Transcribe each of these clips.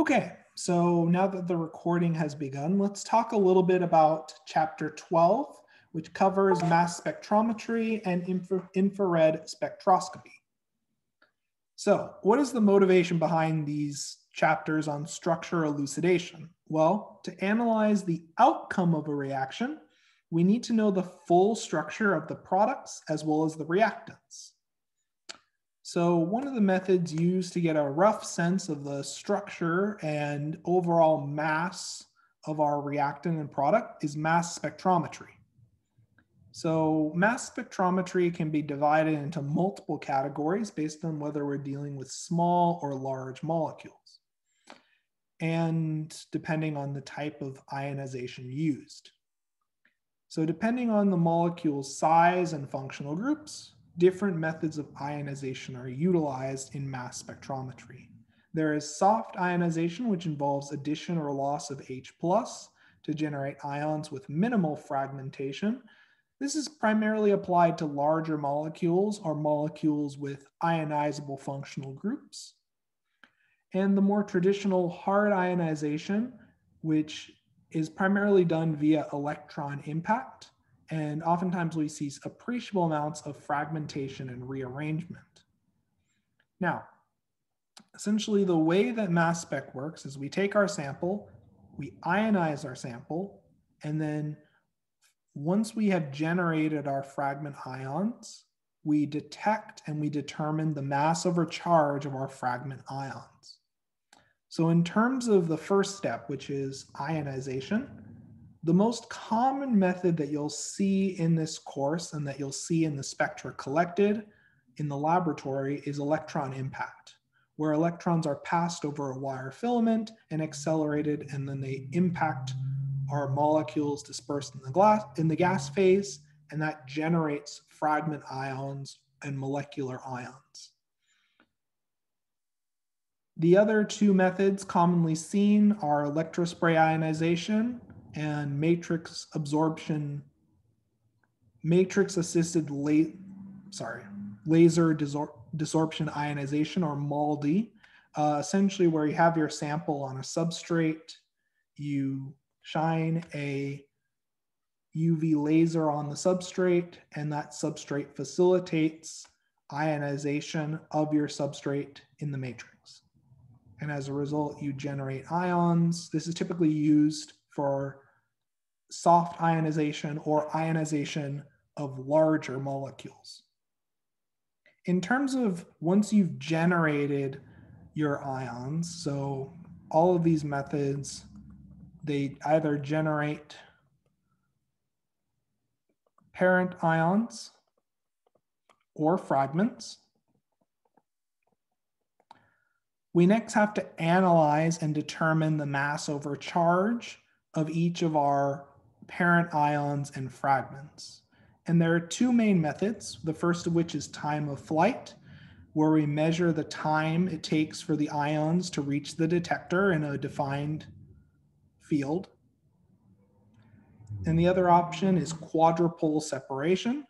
Okay, so now that the recording has begun, let's talk a little bit about chapter 12, which covers mass spectrometry and infra infrared spectroscopy. So what is the motivation behind these chapters on structure elucidation? Well, to analyze the outcome of a reaction, we need to know the full structure of the products as well as the reactants. So one of the methods used to get a rough sense of the structure and overall mass of our reactant and product is mass spectrometry. So mass spectrometry can be divided into multiple categories based on whether we're dealing with small or large molecules and depending on the type of ionization used. So depending on the molecule's size and functional groups, different methods of ionization are utilized in mass spectrometry. There is soft ionization, which involves addition or loss of H plus to generate ions with minimal fragmentation. This is primarily applied to larger molecules or molecules with ionizable functional groups. And the more traditional hard ionization, which is primarily done via electron impact, and oftentimes we see appreciable amounts of fragmentation and rearrangement. Now, essentially the way that mass spec works is we take our sample, we ionize our sample, and then once we have generated our fragment ions, we detect and we determine the mass over charge of our fragment ions. So in terms of the first step, which is ionization, the most common method that you'll see in this course and that you'll see in the spectra collected in the laboratory is electron impact, where electrons are passed over a wire filament and accelerated, and then they impact our molecules dispersed in the, glass, in the gas phase, and that generates fragment ions and molecular ions. The other two methods commonly seen are electrospray ionization and matrix absorption, matrix assisted la- sorry, laser desor- desorption ionization or MALDI, uh, essentially where you have your sample on a substrate, you shine a UV laser on the substrate, and that substrate facilitates ionization of your substrate in the matrix. And as a result, you generate ions. This is typically used for soft ionization or ionization of larger molecules. In terms of once you've generated your ions, so all of these methods, they either generate parent ions or fragments. We next have to analyze and determine the mass over charge of each of our parent ions and fragments. And there are two main methods, the first of which is time of flight, where we measure the time it takes for the ions to reach the detector in a defined field. And the other option is quadrupole separation,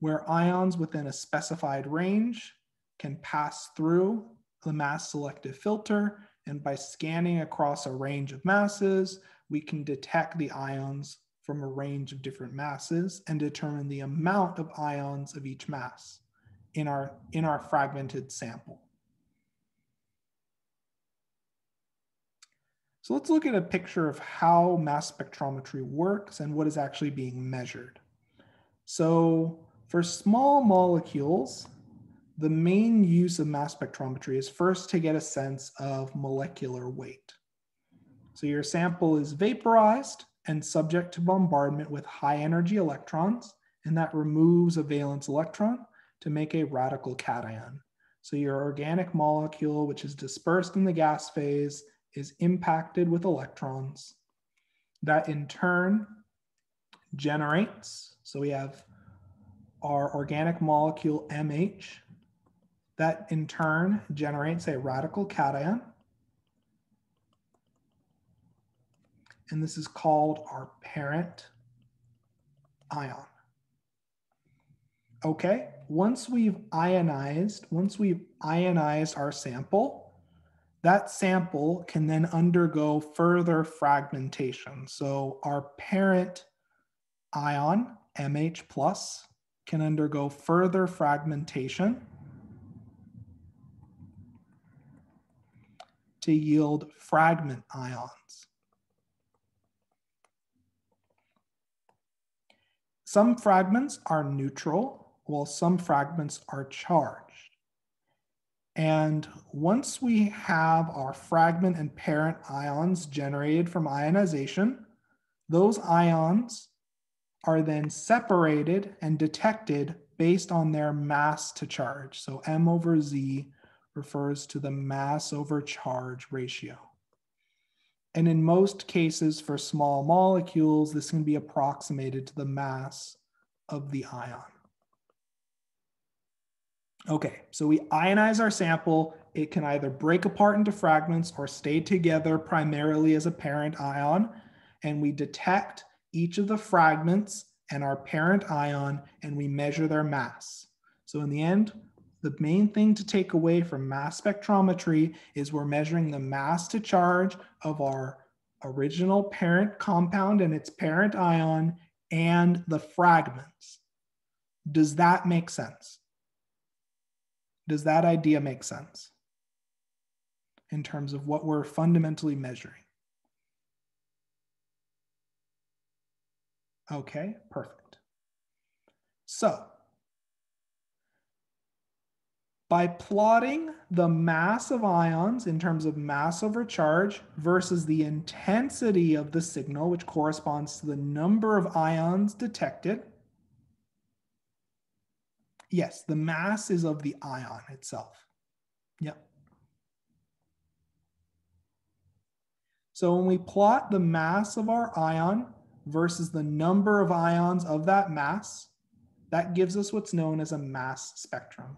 where ions within a specified range can pass through the mass selective filter and by scanning across a range of masses, we can detect the ions from a range of different masses and determine the amount of ions of each mass in our, in our fragmented sample. So let's look at a picture of how mass spectrometry works and what is actually being measured. So for small molecules, the main use of mass spectrometry is first to get a sense of molecular weight. So your sample is vaporized and subject to bombardment with high energy electrons, and that removes a valence electron to make a radical cation. So your organic molecule, which is dispersed in the gas phase, is impacted with electrons. That in turn generates, so we have our organic molecule MH, that in turn generates a radical cation. and this is called our parent ion. Okay, once we've ionized, once we've ionized our sample, that sample can then undergo further fragmentation. So our parent ion, MH plus, can undergo further fragmentation to yield fragment ions. Some fragments are neutral, while some fragments are charged. And once we have our fragment and parent ions generated from ionization, those ions are then separated and detected based on their mass to charge. So M over Z refers to the mass over charge ratio. And in most cases for small molecules, this can be approximated to the mass of the ion. Okay, so we ionize our sample. It can either break apart into fragments or stay together primarily as a parent ion. And we detect each of the fragments and our parent ion and we measure their mass. So in the end, the main thing to take away from mass spectrometry is we're measuring the mass to charge of our original parent compound and its parent ion and the fragments. Does that make sense? Does that idea make sense in terms of what we're fundamentally measuring? Okay, perfect. So, by plotting the mass of ions in terms of mass over charge versus the intensity of the signal, which corresponds to the number of ions detected, Yes, the mass is of the ion itself. Yep. So when we plot the mass of our ion versus the number of ions of that mass, that gives us what's known as a mass spectrum.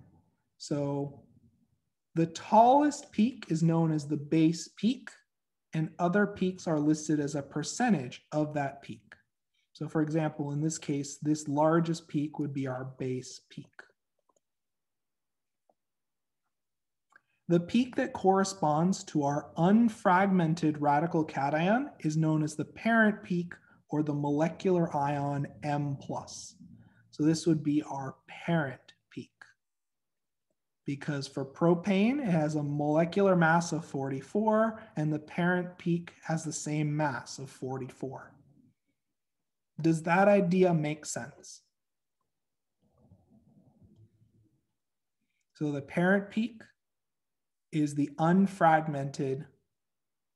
So the tallest peak is known as the base peak, and other peaks are listed as a percentage of that peak. So for example, in this case, this largest peak would be our base peak. The peak that corresponds to our unfragmented radical cation is known as the parent peak or the molecular ion M+. plus. So this would be our parent. Because for propane, it has a molecular mass of 44, and the parent peak has the same mass of 44. Does that idea make sense? So the parent peak is the unfragmented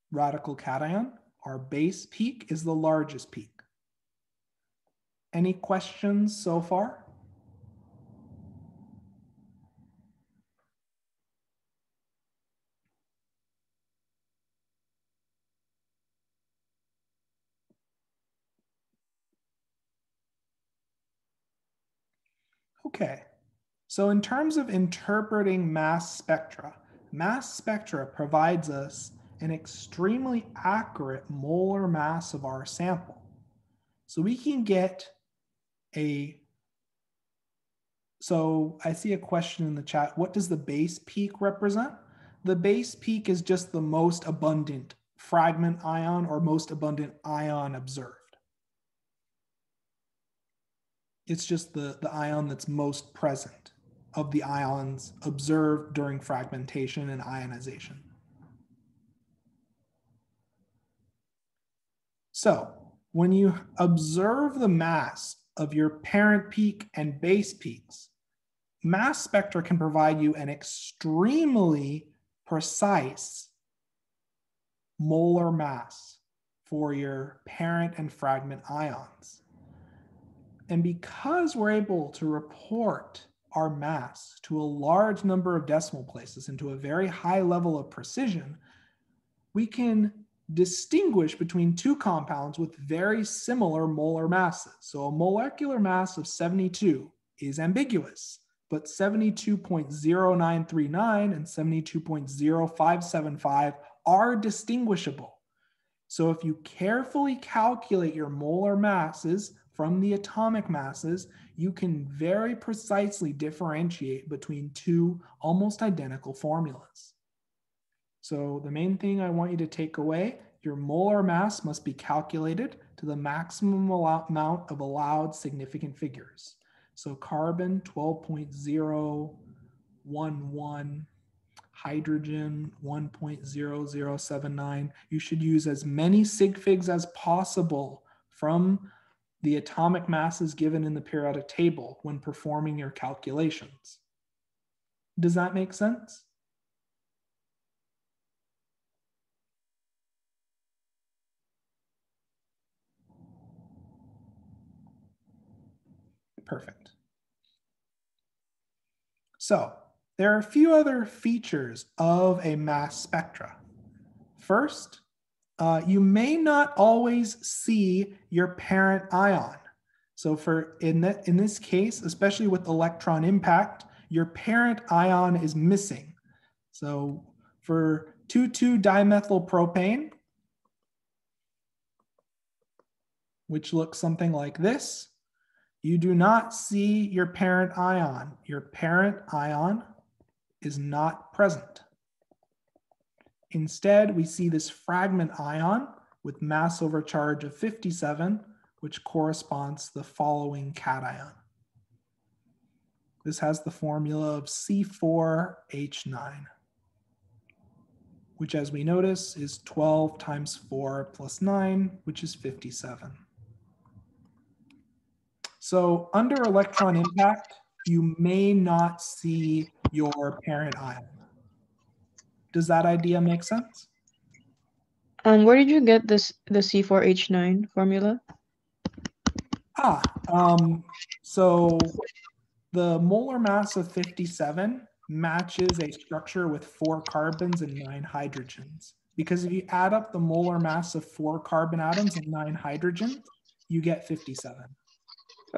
radical cation. Our base peak is the largest peak. Any questions so far? Okay, so in terms of interpreting mass spectra, mass spectra provides us an extremely accurate molar mass of our sample. So we can get a, so I see a question in the chat. What does the base peak represent? The base peak is just the most abundant fragment ion or most abundant ion observed. It's just the, the ion that's most present of the ions observed during fragmentation and ionization. So when you observe the mass of your parent peak and base peaks, mass spectra can provide you an extremely precise molar mass for your parent and fragment ions. And because we're able to report our mass to a large number of decimal places and to a very high level of precision, we can distinguish between two compounds with very similar molar masses. So a molecular mass of 72 is ambiguous, but 72.0939 and 72.0575 are distinguishable. So if you carefully calculate your molar masses from the atomic masses, you can very precisely differentiate between two almost identical formulas. So the main thing I want you to take away, your molar mass must be calculated to the maximum amount of allowed significant figures. So carbon 12.011, hydrogen 1.0079. You should use as many sig figs as possible from the atomic masses given in the periodic table when performing your calculations. Does that make sense? Perfect. So there are a few other features of a mass spectra. First, uh, you may not always see your parent ion. So for in, that, in this case, especially with electron impact, your parent ion is missing. So for 2,2-dimethyl propane, which looks something like this, you do not see your parent ion. Your parent ion is not present. Instead, we see this fragment ion with mass over charge of 57, which corresponds to the following cation. This has the formula of C4H9, which as we notice is 12 times 4 plus 9, which is 57. So under electron impact, you may not see your parent ion. Does that idea make sense? Um, where did you get this the C4H9 formula? Ah, um, so the molar mass of 57 matches a structure with four carbons and nine hydrogens. Because if you add up the molar mass of four carbon atoms and nine hydrogens, you get 57.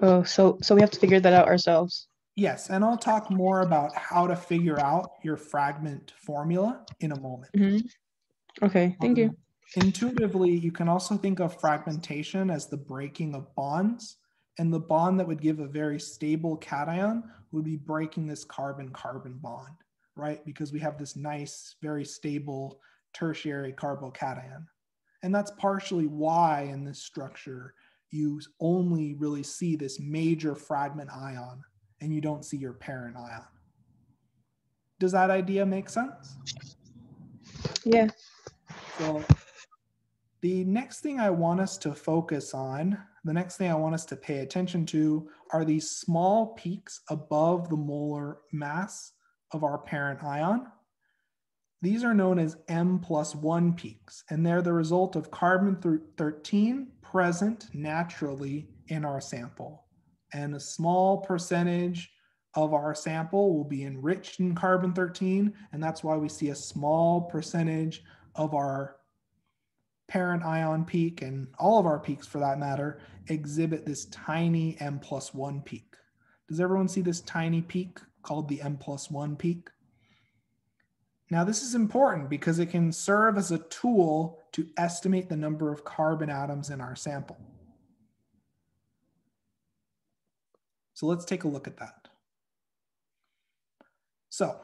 Oh, so so we have to figure that out ourselves. Yes, and I'll talk more about how to figure out your fragment formula in a moment. Mm-hmm. Okay, thank um, you. Intuitively, you can also think of fragmentation as the breaking of bonds, and the bond that would give a very stable cation would be breaking this carbon-carbon bond, right? Because we have this nice, very stable tertiary carbocation. And that's partially why in this structure you only really see this major fragment ion and you don't see your parent ion. Does that idea make sense? Yeah. So the next thing I want us to focus on, the next thing I want us to pay attention to are these small peaks above the molar mass of our parent ion. These are known as M plus one peaks, and they're the result of carbon 13 present naturally in our sample. And a small percentage of our sample will be enriched in carbon 13, and that's why we see a small percentage of our parent ion peak and all of our peaks for that matter exhibit this tiny M plus one peak. Does everyone see this tiny peak called the M plus one peak? Now, this is important because it can serve as a tool to estimate the number of carbon atoms in our sample. So let's take a look at that. So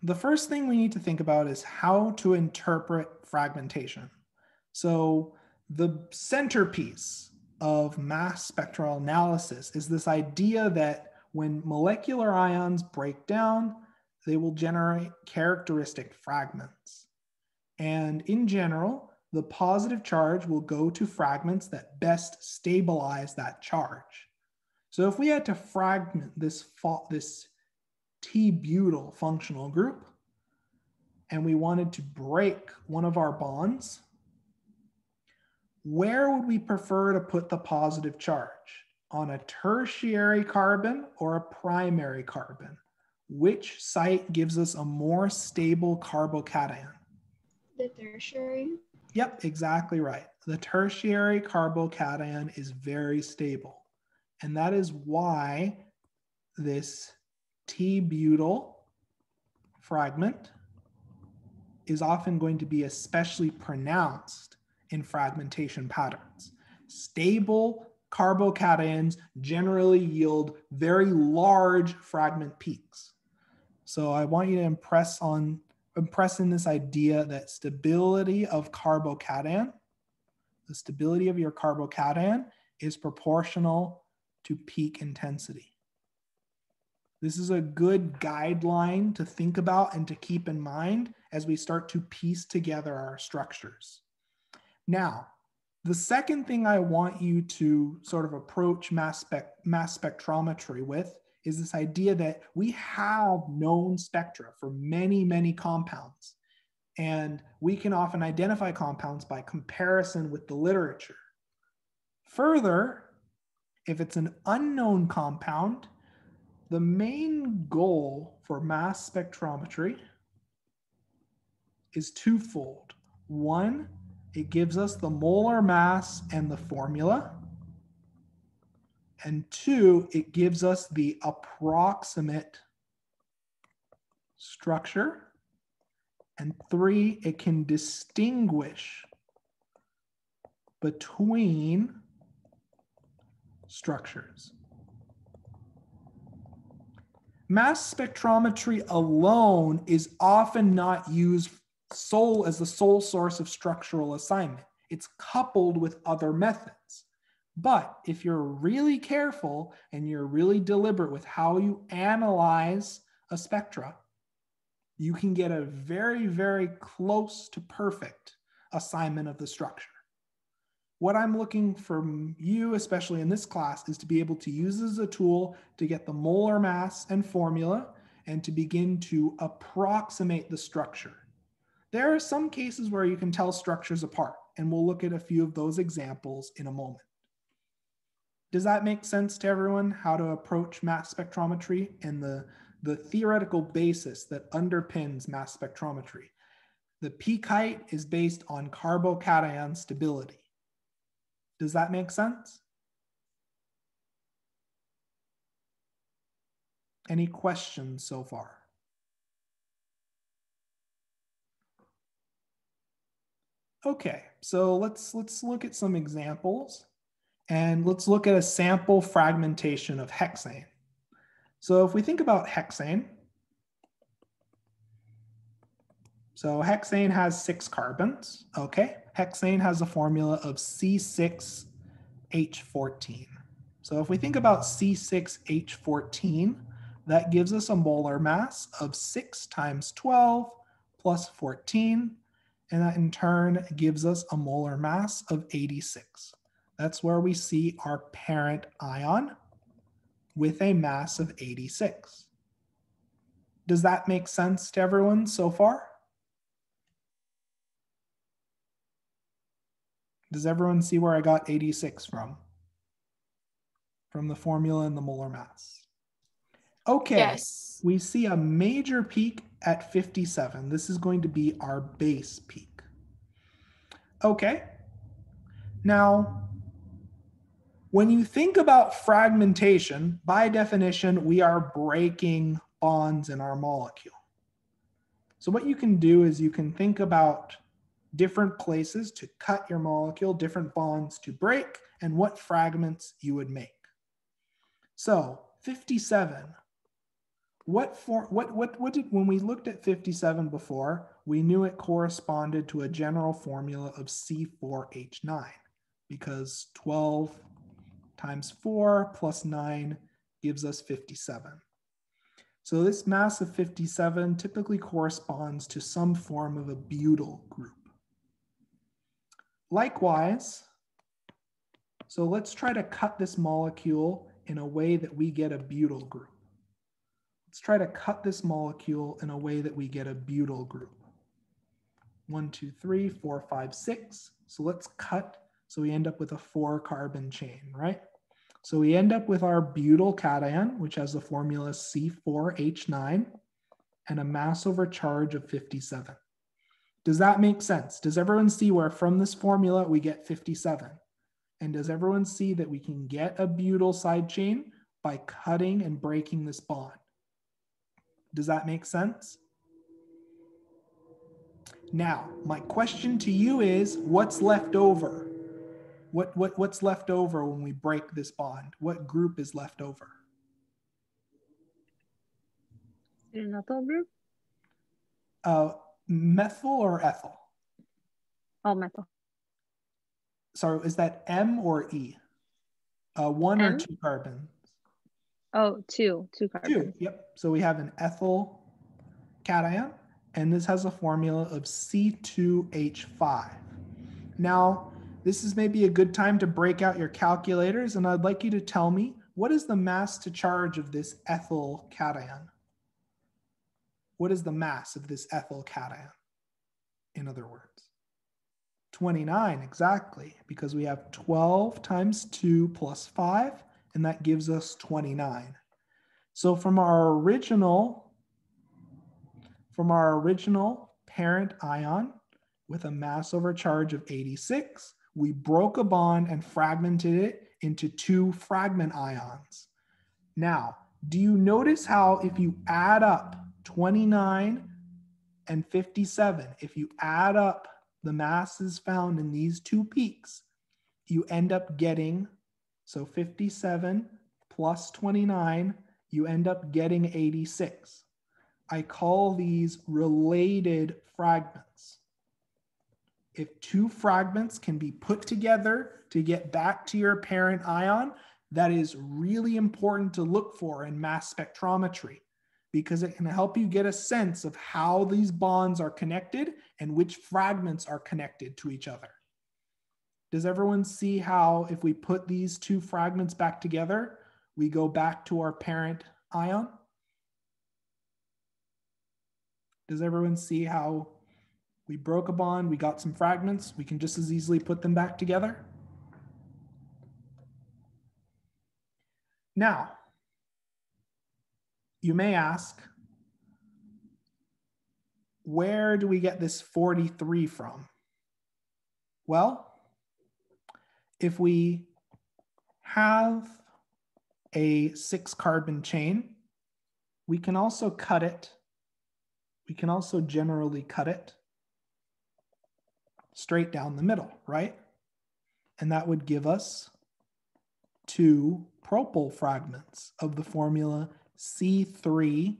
the first thing we need to think about is how to interpret fragmentation. So the centerpiece of mass spectral analysis is this idea that when molecular ions break down, they will generate characteristic fragments. And in general, the positive charge will go to fragments that best stabilize that charge. So if we had to fragment this, this T-butyl functional group, and we wanted to break one of our bonds, where would we prefer to put the positive charge? On a tertiary carbon or a primary carbon? Which site gives us a more stable carbocation? The tertiary. Yep, exactly right. The tertiary carbocation is very stable. And that is why this T-butyl fragment is often going to be especially pronounced in fragmentation patterns. Stable carbocations generally yield very large fragment peaks. So I want you to impress on impressing this idea that stability of carbocation, the stability of your carbocation is proportional to peak intensity. This is a good guideline to think about and to keep in mind as we start to piece together our structures. Now, the second thing I want you to sort of approach mass, spec mass spectrometry with is this idea that we have known spectra for many, many compounds. And we can often identify compounds by comparison with the literature. Further, if it's an unknown compound, the main goal for mass spectrometry is twofold. One, it gives us the molar mass and the formula. And two, it gives us the approximate structure. And three, it can distinguish between structures. Mass spectrometry alone is often not used sole as the sole source of structural assignment. It's coupled with other methods. But if you're really careful and you're really deliberate with how you analyze a spectra, you can get a very, very close to perfect assignment of the structure. What I'm looking from you, especially in this class, is to be able to use as a tool to get the molar mass and formula and to begin to approximate the structure. There are some cases where you can tell structures apart, and we'll look at a few of those examples in a moment. Does that make sense to everyone, how to approach mass spectrometry and the, the theoretical basis that underpins mass spectrometry? The peak height is based on carbocation stability. Does that make sense? Any questions so far? Okay, so let's let's look at some examples and let's look at a sample fragmentation of hexane. So if we think about hexane, so hexane has six carbons, okay? Hexane has a formula of C6H14. So if we think about C6H14, that gives us a molar mass of 6 times 12 plus 14, and that in turn gives us a molar mass of 86. That's where we see our parent ion with a mass of 86. Does that make sense to everyone so far? Does everyone see where I got 86 from? From the formula and the molar mass. Okay, yes. we see a major peak at 57. This is going to be our base peak. Okay, now when you think about fragmentation, by definition, we are breaking bonds in our molecule. So what you can do is you can think about different places to cut your molecule, different bonds to break, and what fragments you would make. So 57, what for what what what did when we looked at 57 before, we knew it corresponded to a general formula of C4H9 because 12 times 4 plus 9 gives us 57. So this mass of 57 typically corresponds to some form of a butyl group. Likewise, so let's try to cut this molecule in a way that we get a butyl group. Let's try to cut this molecule in a way that we get a butyl group. One, two, three, four, five, six. So let's cut so we end up with a four carbon chain, right? So we end up with our butyl cation, which has the formula C4H9 and a mass over charge of 57. Does that make sense? Does everyone see where from this formula we get 57? And does everyone see that we can get a butyl side chain by cutting and breaking this bond? Does that make sense? Now, my question to you is what's left over? What, what, what's left over when we break this bond? What group is left over? Methyl group? Uh, Methyl or ethyl? Oh, methyl. Sorry, is that M or E? Uh, one or two carbons? Oh, two, two carbons. Two. Yep. So we have an ethyl cation, and this has a formula of C2H5. Now, this is maybe a good time to break out your calculators, and I'd like you to tell me what is the mass to charge of this ethyl cation? What is the mass of this ethyl cation? In other words, 29, exactly, because we have 12 times 2 plus 5, and that gives us 29. So from our original, from our original parent ion with a mass over charge of 86, we broke a bond and fragmented it into two fragment ions. Now, do you notice how if you add up 29 and 57, if you add up the masses found in these two peaks, you end up getting, so 57 plus 29, you end up getting 86. I call these related fragments. If two fragments can be put together to get back to your parent ion, that is really important to look for in mass spectrometry because it can help you get a sense of how these bonds are connected and which fragments are connected to each other. Does everyone see how if we put these two fragments back together, we go back to our parent ion? Does everyone see how we broke a bond, we got some fragments, we can just as easily put them back together? Now, you may ask, where do we get this 43 from? Well, if we have a six carbon chain, we can also cut it. We can also generally cut it straight down the middle, right? And that would give us two propyl fragments of the formula C3H7.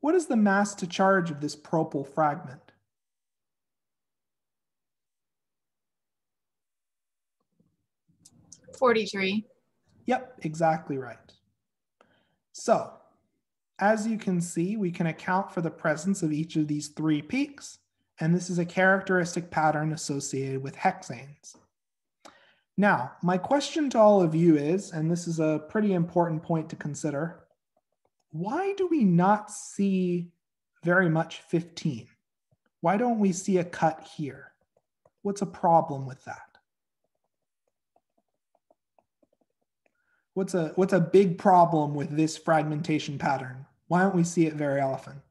What is the mass to charge of this propyl fragment? Forty-three. Yep, exactly right. So, as you can see, we can account for the presence of each of these three peaks, and this is a characteristic pattern associated with hexanes. Now, my question to all of you is, and this is a pretty important point to consider, why do we not see very much 15? Why don't we see a cut here? What's a problem with that? What's a, what's a big problem with this fragmentation pattern? Why don't we see it very often?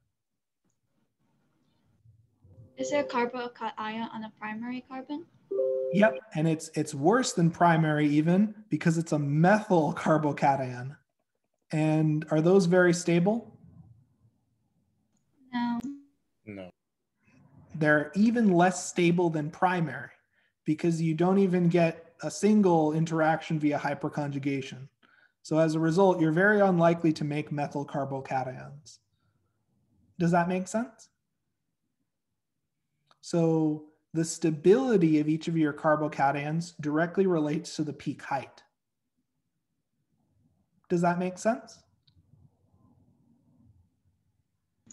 Is there a carbocation on a primary carbon? Yep, and it's it's worse than primary even because it's a methyl carbocation. And are those very stable? No. No. They're even less stable than primary because you don't even get a single interaction via hyperconjugation. So as a result, you're very unlikely to make methyl carbocations. Does that make sense? So the stability of each of your carbocations directly relates to the peak height. Does that make sense?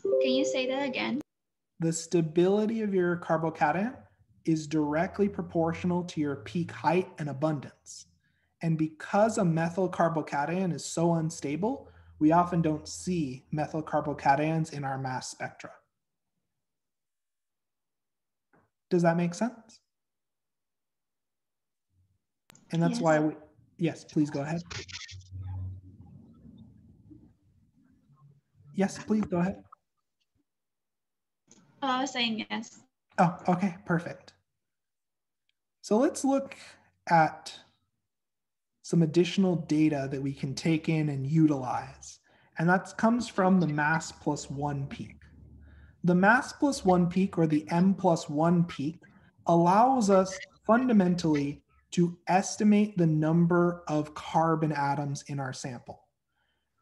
Can you say that again? The stability of your carbocation is directly proportional to your peak height and abundance. And because a methyl carbocation is so unstable, we often don't see methyl carbocations in our mass spectra. Does that make sense? And that's Yes. why we, yes, please go ahead. Yes, please go ahead. Oh, I was saying yes. Oh, okay, perfect. So let's look at some additional data that we can take in and utilize. And that comes from the mass plus one peak. The mass plus one peak or the M plus one peak allows us fundamentally to estimate the number of carbon atoms in our sample.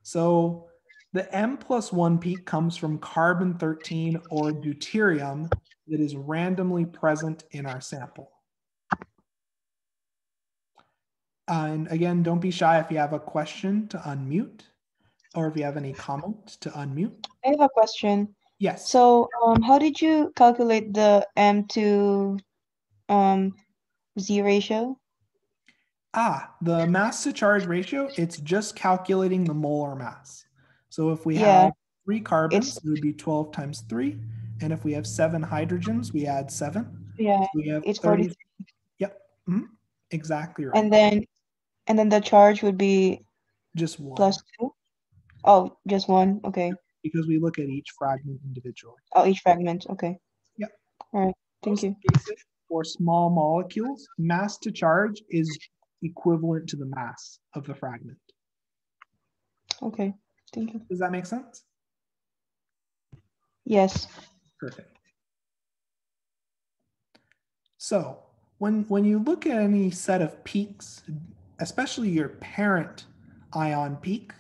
So The M plus one peak comes from carbon 13 or deuterium that is randomly present in our sample. and again, don't be shy if you have a question to unmute or if you have any comment to unmute. I have a question. Yes. So, um, how did you calculate the M to um Z ratio? Ah, the mass to charge ratio, it's just calculating the molar mass. So if we Yeah. have three carbons, It's- it would be 12 times three. And if we have seven hydrogens, we add seven. Yeah, We have it's 30 forty, Yep. mhm, Exactly right. and then and then the charge would be just one plus two. Oh, just one. Okay. Because we look at each fragment individually. Oh, each fragment. Okay. Yep. All right. Thank Most you. cases, For small molecules, mass to charge is equivalent to the mass of the fragment. Okay. Thank you. Does that make sense? Yes. Perfect. So when, when you look at any set of peaks, especially your parent ion peak,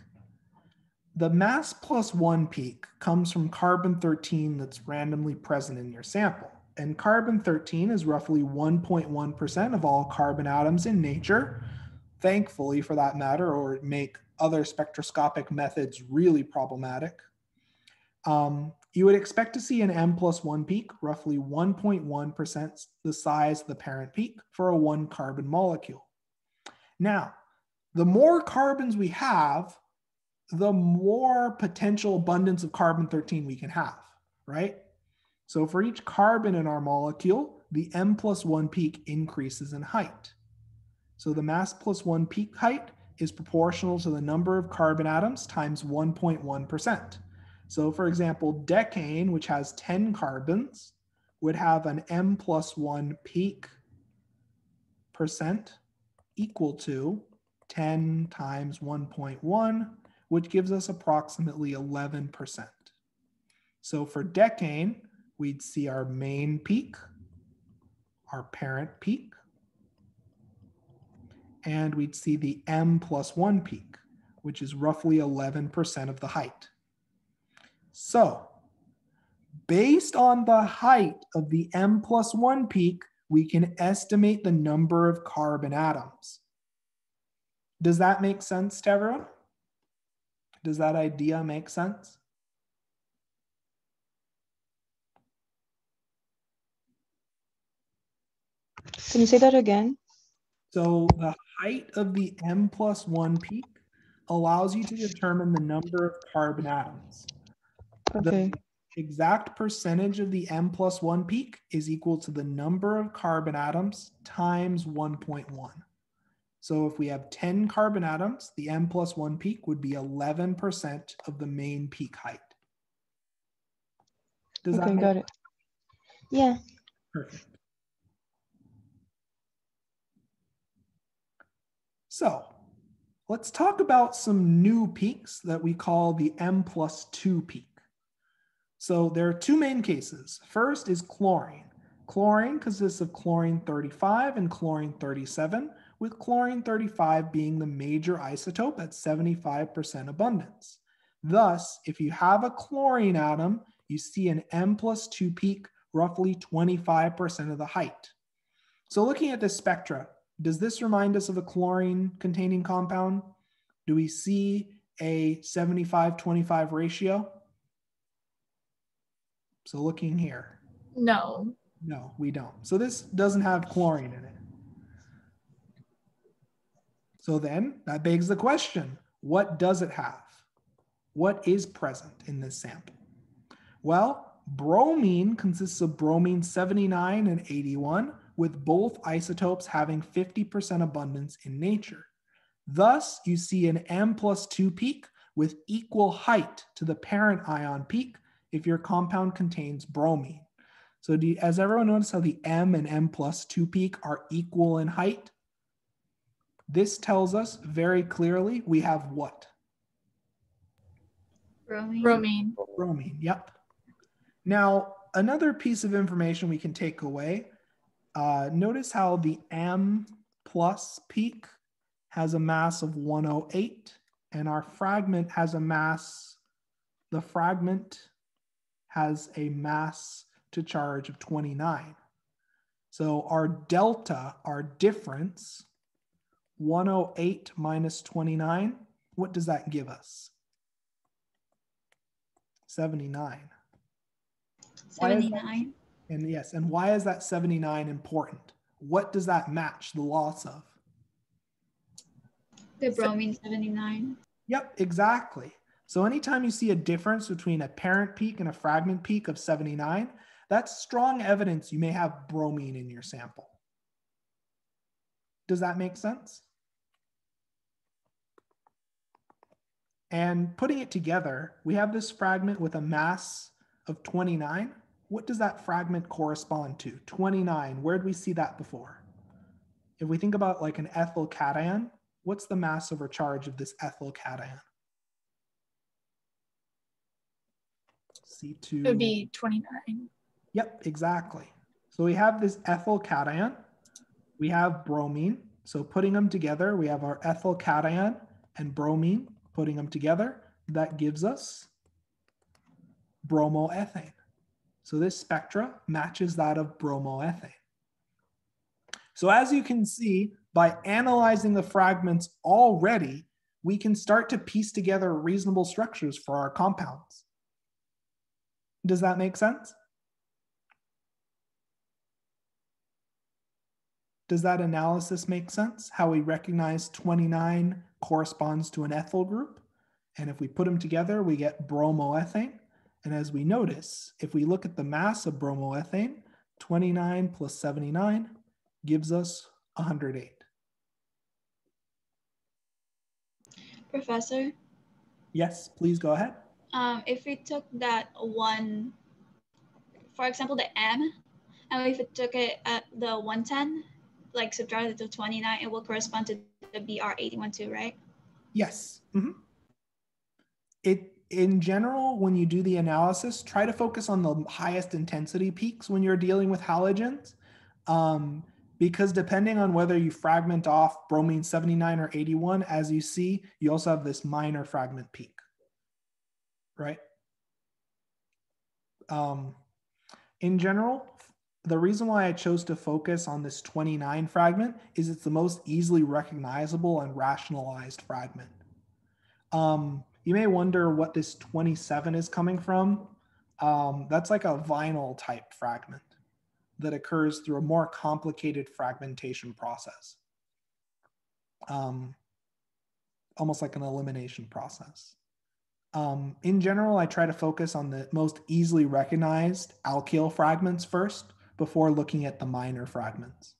the mass plus one peak comes from carbon 13 that's randomly present in your sample. And carbon 13 is roughly 1.1% of all carbon atoms in nature. Thankfully, for that matter, or make other spectroscopic methods really problematic. Um, you would expect to see an M plus one peak, roughly 1.1% the size of the parent peak for a one carbon molecule. Now, the more carbons we have, the more potential abundance of carbon 13 we can have, right? So for each carbon in our molecule, the M plus one peak increases in height. So the mass plus one peak height is proportional to the number of carbon atoms times 1.1%. So for example, decane, which has 10 carbons, would have an M plus one peak percent equal to 10 times 1.1, which gives us approximately 11%. So for decane, we'd see our main peak, our parent peak, and we'd see the M plus one peak, which is roughly 11% of the height. So based on the height of the M plus one peak, we can estimate the number of carbon atoms. Does that make sense to everyone? Does that idea make sense? Can you say that again? So the height of the M plus one peak allows you to determine the number of carbon atoms. Okay. The exact percentage of the M plus one peak is equal to the number of carbon atoms times 1.1. So if we have 10 carbon atoms, the M plus one peak would be 11% of the main peak height. Does that Okay, make got it. Yeah. Perfect. So let's talk about some new peaks that we call the M plus two peak. So there are two main cases. First is chlorine. Chlorine consists of chlorine 35 and chlorine 37, with chlorine 35 being the major isotope at 75% abundance. Thus, if you have a chlorine atom, you see an M plus 2 peak roughly 25% of the height. So looking at this spectra, does this remind us of a chlorine containing compound? Do we see a 75-25 ratio? So looking here, No. no, we don't. So this doesn't have chlorine in it. So then that begs the question, what does it have? What is present in this sample? Well, bromine consists of bromine 79 and 81, with both isotopes having 50% abundance in nature. Thus, you see an M plus 2 peak with equal height to the parent ion peak if your compound contains bromine. So you, has everyone noticed how the M and M plus 2 peak are equal in height? This tells us very clearly we have what? Bromine. Bromine. Bromine, yep. Now, another piece of information we can take away, uh, notice how the M plus peak has a mass of 108 and our fragment has a mass the fragment has a mass to charge of 29. So our delta, our difference, 108 minus 29, what does that give us? 79. Why is that- 79. And yes, and why is that 79 important? What does that match the loss of? The bromine 79. Yep, exactly. So anytime you see a difference between a parent peak and a fragment peak of 79, that's strong evidence you may have bromine in your sample. Does that make sense? And putting it together, we have this fragment with a mass of 29. What does that fragment correspond to? 29, where did we see that before? If we think about like an ethyl cation, what's the mass over charge of this ethyl cation? C2. It would be 29. Yep, exactly. So we have this ethyl cation, we have bromine. So putting them together, we have our ethyl cation and bromine, putting them together, that gives us bromoethane. So this spectra matches that of bromoethane. So as you can see, by analyzing the fragments already, we can start to piece together reasonable structures for our compounds. Does that make sense? Does that analysis make sense? How we recognize 29 corresponds to an ethyl group. And if we put them together, we get bromoethane. And as we notice, if we look at the mass of bromoethane, 29 plus 79 gives us 108. Professor, Yes, please go ahead. um, if we took that one, for example, the M, and if we took it at the 110, like subtracted to 29, it will correspond to the BR81 too, right? Yes. Mhm. It in general, when you do the analysis, try to focus on the highest intensity peaks when you're dealing with halogens, um, because depending on whether you fragment off bromine 79 or 81, as you see, you also have this minor fragment peak, right? Um, in general, the reason why I chose to focus on this 29 fragment is it's the most easily recognizable and rationalized fragment. Um, you may wonder what this 27 is coming from. Um, that's like a vinyl type fragment that occurs through a more complicated fragmentation process. Um, almost like an elimination process. Um, in general, I try to focus on the most easily recognized alkyl fragments first before looking at the minor fragments.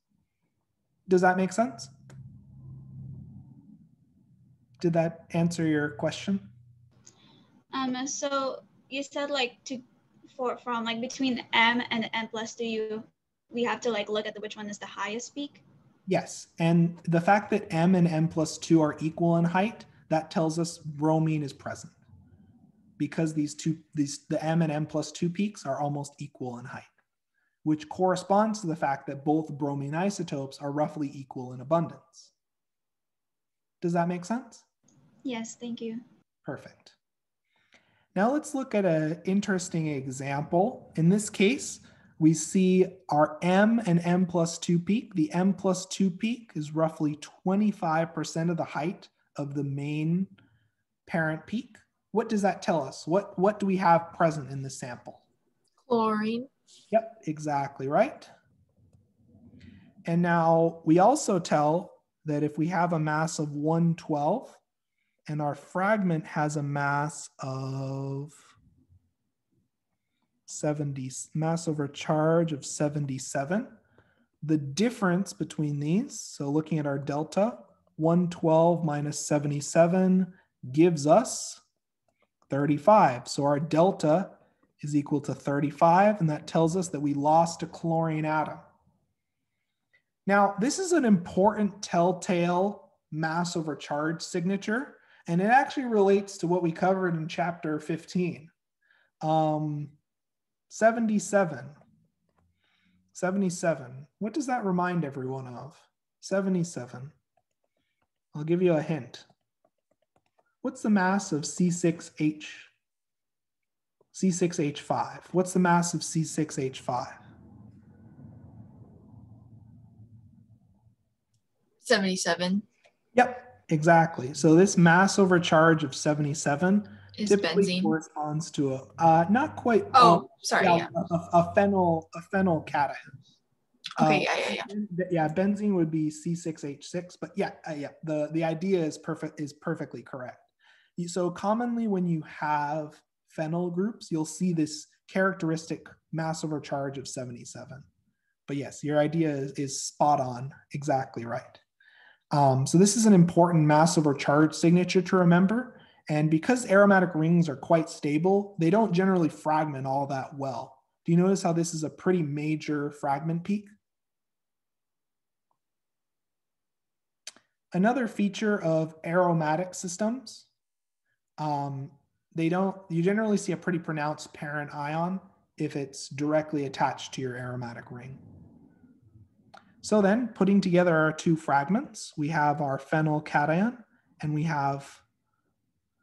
Does that make sense? Did that answer your question? Um, so you said like to for from like between M and N plus two, you we have to like look at the, which one is the highest peak. Yes. And the fact that M and M plus 2 are equal in height, that tells us bromine is present. Because these two, these the M and M plus 2 peaks are almost equal in height, which corresponds to the fact that both bromine isotopes are roughly equal in abundance. Does that make sense? Yes, thank you. Perfect. Now let's look at an interesting example. In this case, we see our M and M plus 2 peak. The M plus 2 peak is roughly 25% of the height of the main parent peak. What does that tell us? What, what do we have present in the sample? Chlorine. Yep, exactly right. And now we also tell that if we have a mass of 112 and our fragment has a mass of 70, mass over charge of 77, the difference between these, so looking at our delta, 112 minus 77 gives us 35. So our delta is equal to 35, and that tells us that we lost a chlorine atom. Now, this is an important telltale mass over charge signature, and it actually relates to what we covered in chapter 15. Um, 77. 77. What does that remind everyone of? 77. I'll give you a hint. What's the mass of C6H? C6H5. What's the mass of C6H5? 77 Yep, exactly. So this mass over charge of 77 is typically benzene. corresponds to a uh, not quite Oh, sorry. yeah, Yeah. A, a phenyl a phenyl cation. Okay. Uh, Yeah. Yeah. Yeah. Yeah, benzene would be C6H6, but yeah, uh, yeah, the the idea is perfect is perfectly correct. So commonly when you have phenyl groups, you'll see this characteristic mass over charge of 77. But yes, your idea is, is spot on, exactly right. Um, so this is an important mass over charge signature to remember. And because aromatic rings are quite stable, they don't generally fragment all that well. Do you notice how this is a pretty major fragment peak? Another feature of aromatic systems, um, they don't, you generally see a pretty pronounced parent ion if it's directly attached to your aromatic ring. So then putting together our two fragments, we have our phenyl cation and we have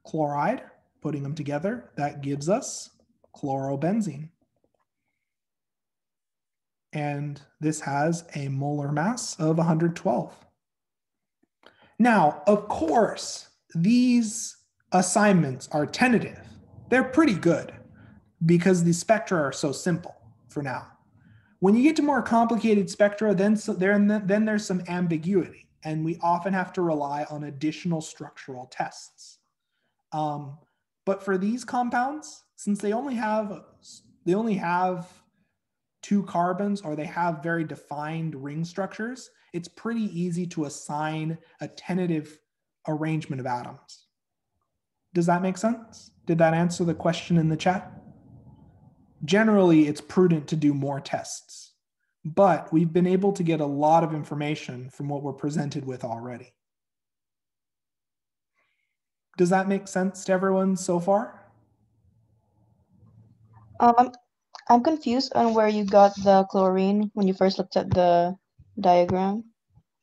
chloride, putting them together, that gives us chlorobenzene. And this has a molar mass of 112. Now, of course, these assignments are tentative. They're pretty good because the spectra are so simple for now. When you get to more complicated spectra, then so there, then there's some ambiguity, and we often have to rely on additional structural tests. Um, but for these compounds, since they only have they only have two carbons or they have very defined ring structures, it's pretty easy to assign a tentative arrangement of atoms. Does that make sense? Did that answer the question in the chat? Generally, it's prudent to do more tests, but we've been able to get a lot of information from what we're presented with already. Does that make sense to everyone so far? Um, I'm, I'm confused on where you got the chlorine when you first looked at the diagram.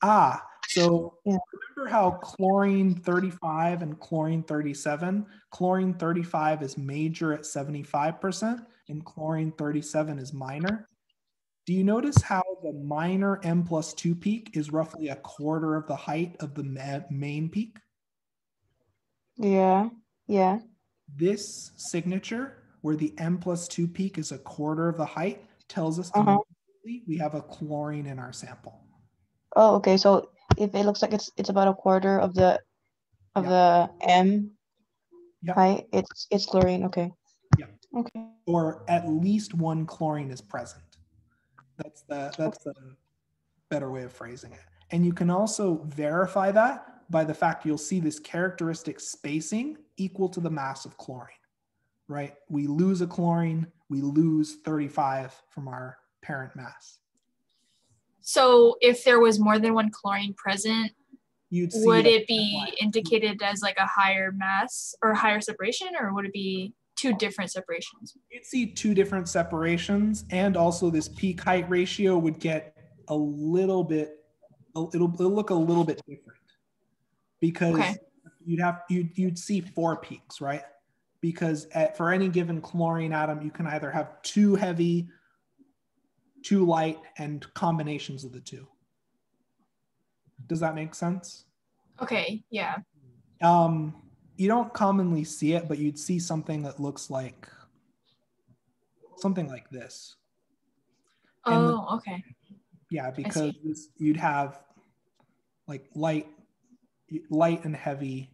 Ah, so remember how chlorine 35 and chlorine 37? Chlorine 35 is major at 75% and chlorine 37 is minor. Do you notice how the minor M plus 2 peak is roughly a quarter of the height of the ma- main peak? Yeah, yeah. This signature, where the M plus 2 peak is a quarter of the height, tells us Uh-huh. immediately we have a chlorine in our sample. Oh, okay. So if it looks like it's it's about a quarter of the of the M height, it's it's chlorine. Okay. Yep. Okay. or at least one chlorine is present. That's the that's the better way of phrasing it. And you can also verify that by the fact you'll see this characteristic spacing equal to the mass of chlorine. Right? We lose a chlorine, we lose 35 from our parent mass. So if there was more than one chlorine present, You'd see would it be hmm. indicated as like a higher mass or higher separation, or would it be two different separations? you'd see two different separations and also this peak height ratio would get a little bit it'll, it'll look a little bit different because Okay. you'd have you'd, you'd see four peaks right because at, for any given chlorine atom you can either have two heavy two light and combinations of the two does that make sense Okay, yeah. um, you don't commonly see it, but you'd see something that looks like something like this. And the- Oh, okay. Yeah, because you'd have like light, light and heavy,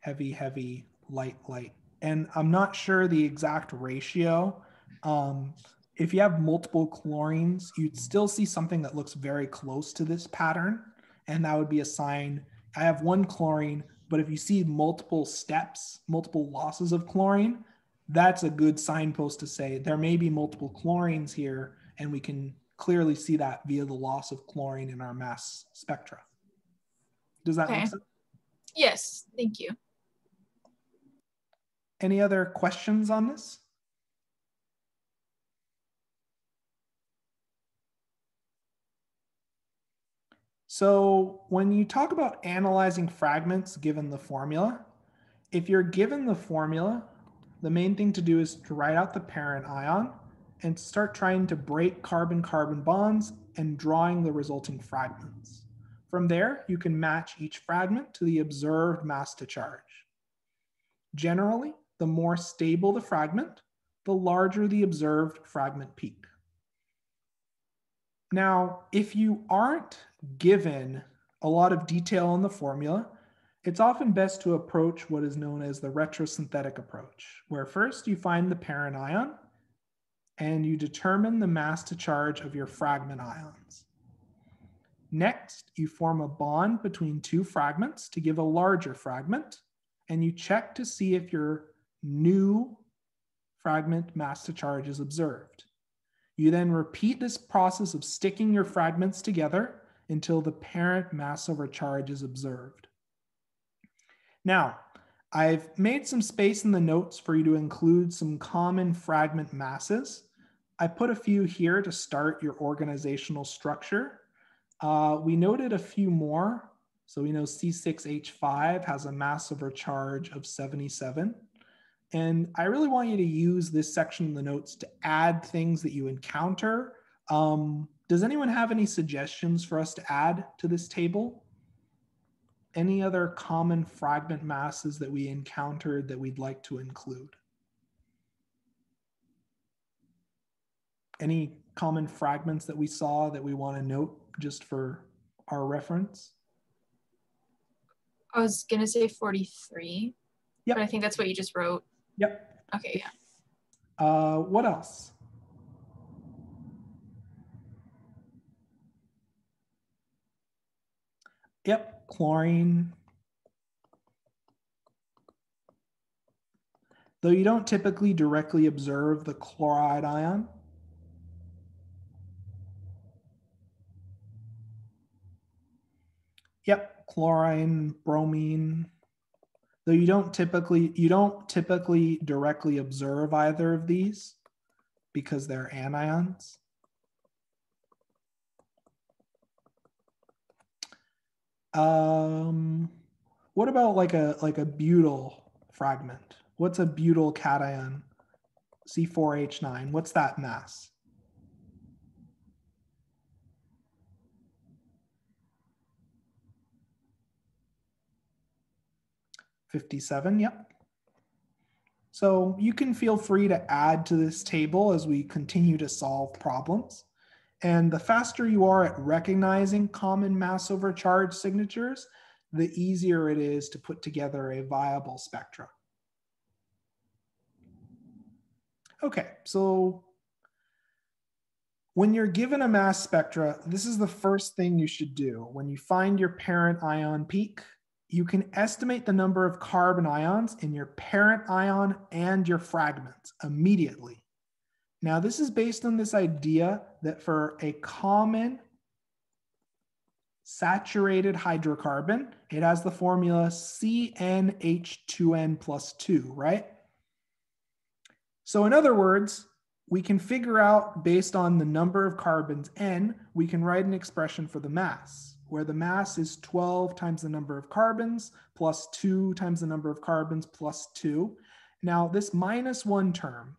heavy, heavy, light, light. And I'm not sure the exact ratio. Um, if you have multiple chlorines, you'd still see something that looks very close to this pattern. And that would be a sign. I have one chlorine, but if you see multiple steps, multiple losses of chlorine, that's a good signpost to say there may be multiple chlorines here, and we can clearly see that via the loss of chlorine in our mass spectra. Does that Okay. make sense? Yes, thank you. Any other questions on this? So when you talk about analyzing fragments given the formula, if you're given the formula, the main thing to do is to write out the parent ion and start trying to break carbon-carbon bonds and drawing the resulting fragments. From there, you can match each fragment to the observed mass to charge. Generally, the more stable the fragment, the larger the observed fragment peak. Now, if you aren't given a lot of detail on the formula, it's often best to approach what is known as the retrosynthetic approach, where first you find the parent ion and you determine the mass to charge of your fragment ions. Next, you form a bond between two fragments to give a larger fragment, and you check to see if your new fragment mass to charge is observed. You then repeat this process of sticking your fragments together until the parent mass over charge is observed. Now, I've made some space in the notes for you to include some common fragment masses. I put a few here to start your organizational structure. Uh, we noted a few more. So we know C6H5 has a mass over charge of 77. And I really want you to use this section in the notes to add things that you encounter. Um, does anyone have any suggestions for us to add to this table? Any other common fragment masses that we encountered that we'd like to include? Any common fragments that we saw that we want to note just for our reference? I was gonna say 43. Yep. But I think that's what you just wrote. Yep. Okay, yeah. Uh, what else? Yep, chlorine. Though you don't typically directly observe the chloride ion. Yep, chlorine, bromine. Though you don't typically you don't typically directly observe either of these because they're anions. Um, what about like a like a butyl fragment? What's a butyl cation? C4H9. What's that mass? Fifty-seven. Yep. So you can feel free to add to this table as we continue to solve problems. And the faster you are at recognizing common mass over charge signatures, the easier it is to put together a viable spectra. Okay, so when you're given a mass spectra, this is the first thing you should do. When you find your parent ion peak, you can estimate the number of carbon ions in your parent ion and your fragments immediately. Now, this is based on this idea that for a common saturated hydrocarbon, it has the formula CnH2n plus 2, right? So in other words, we can figure out based on the number of carbons n, we can write an expression for the mass, where the mass is 12 times the number of carbons plus 2 times the number of carbons plus 2. Now, this minus 1 term,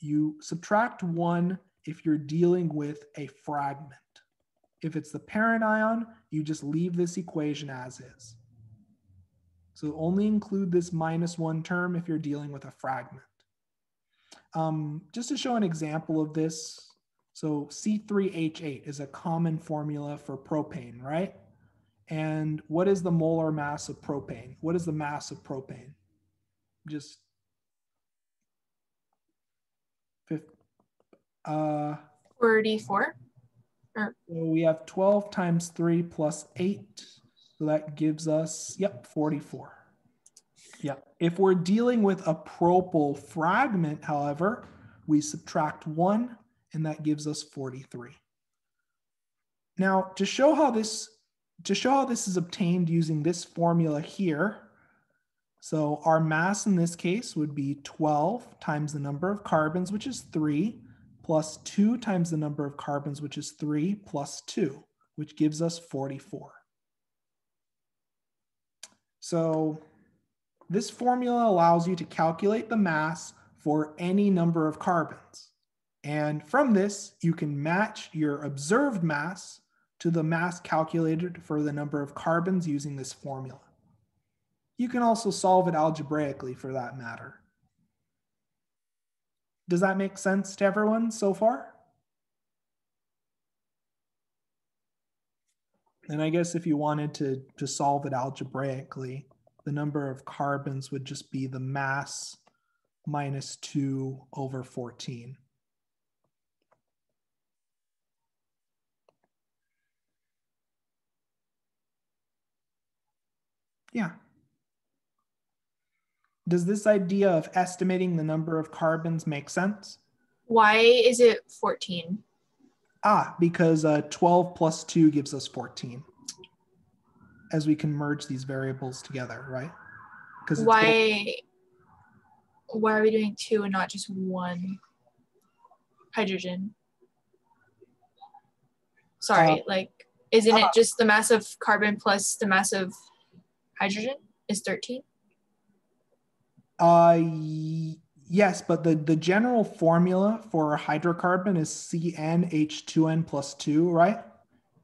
you subtract 1 if you're dealing with a fragment. If it's the parent ion, you just leave this equation as is. So only include this minus 1 term if you're dealing with a fragment. Um, just to show an example of this, so C3H8 is a common formula for propane, right? And what is the molar mass of propane? What is the mass of propane? Just uh, 44. so we have 12 times 3 plus 8. So that gives us, yep, 44. Yeah. If we're dealing with a propyl fragment, however, we subtract 1 and that gives us 43. Now, to show how this to show how this is obtained using this formula here, so our mass in this case would be 12 times the number of carbons, which is 3, plus 2 times the number of carbons, which is 3, plus 2, which gives us 44. So this formula allows you to calculate the mass for any number of carbons. And from this, you can match your observed mass to the mass calculated for the number of carbons using this formula. You can also solve it algebraically for that matter. Does that make sense to everyone so far? And I guess if you wanted to, to solve it algebraically, the number of carbons would just be the mass minus 2 over 14. Yeah. Does this idea of estimating the number of carbons make sense? Why is it 14? Ah, because uh, 12 plus 2 gives us 14. As we can merge these variables together, right? Because Why why are we doing two and not just one hydrogen? Sorry, Uh, like isn't uh, it just the mass of carbon plus the mass of hydrogen is 13? Uh, yes, but the, the general formula for a hydrocarbon is CnH2n plus 2, right?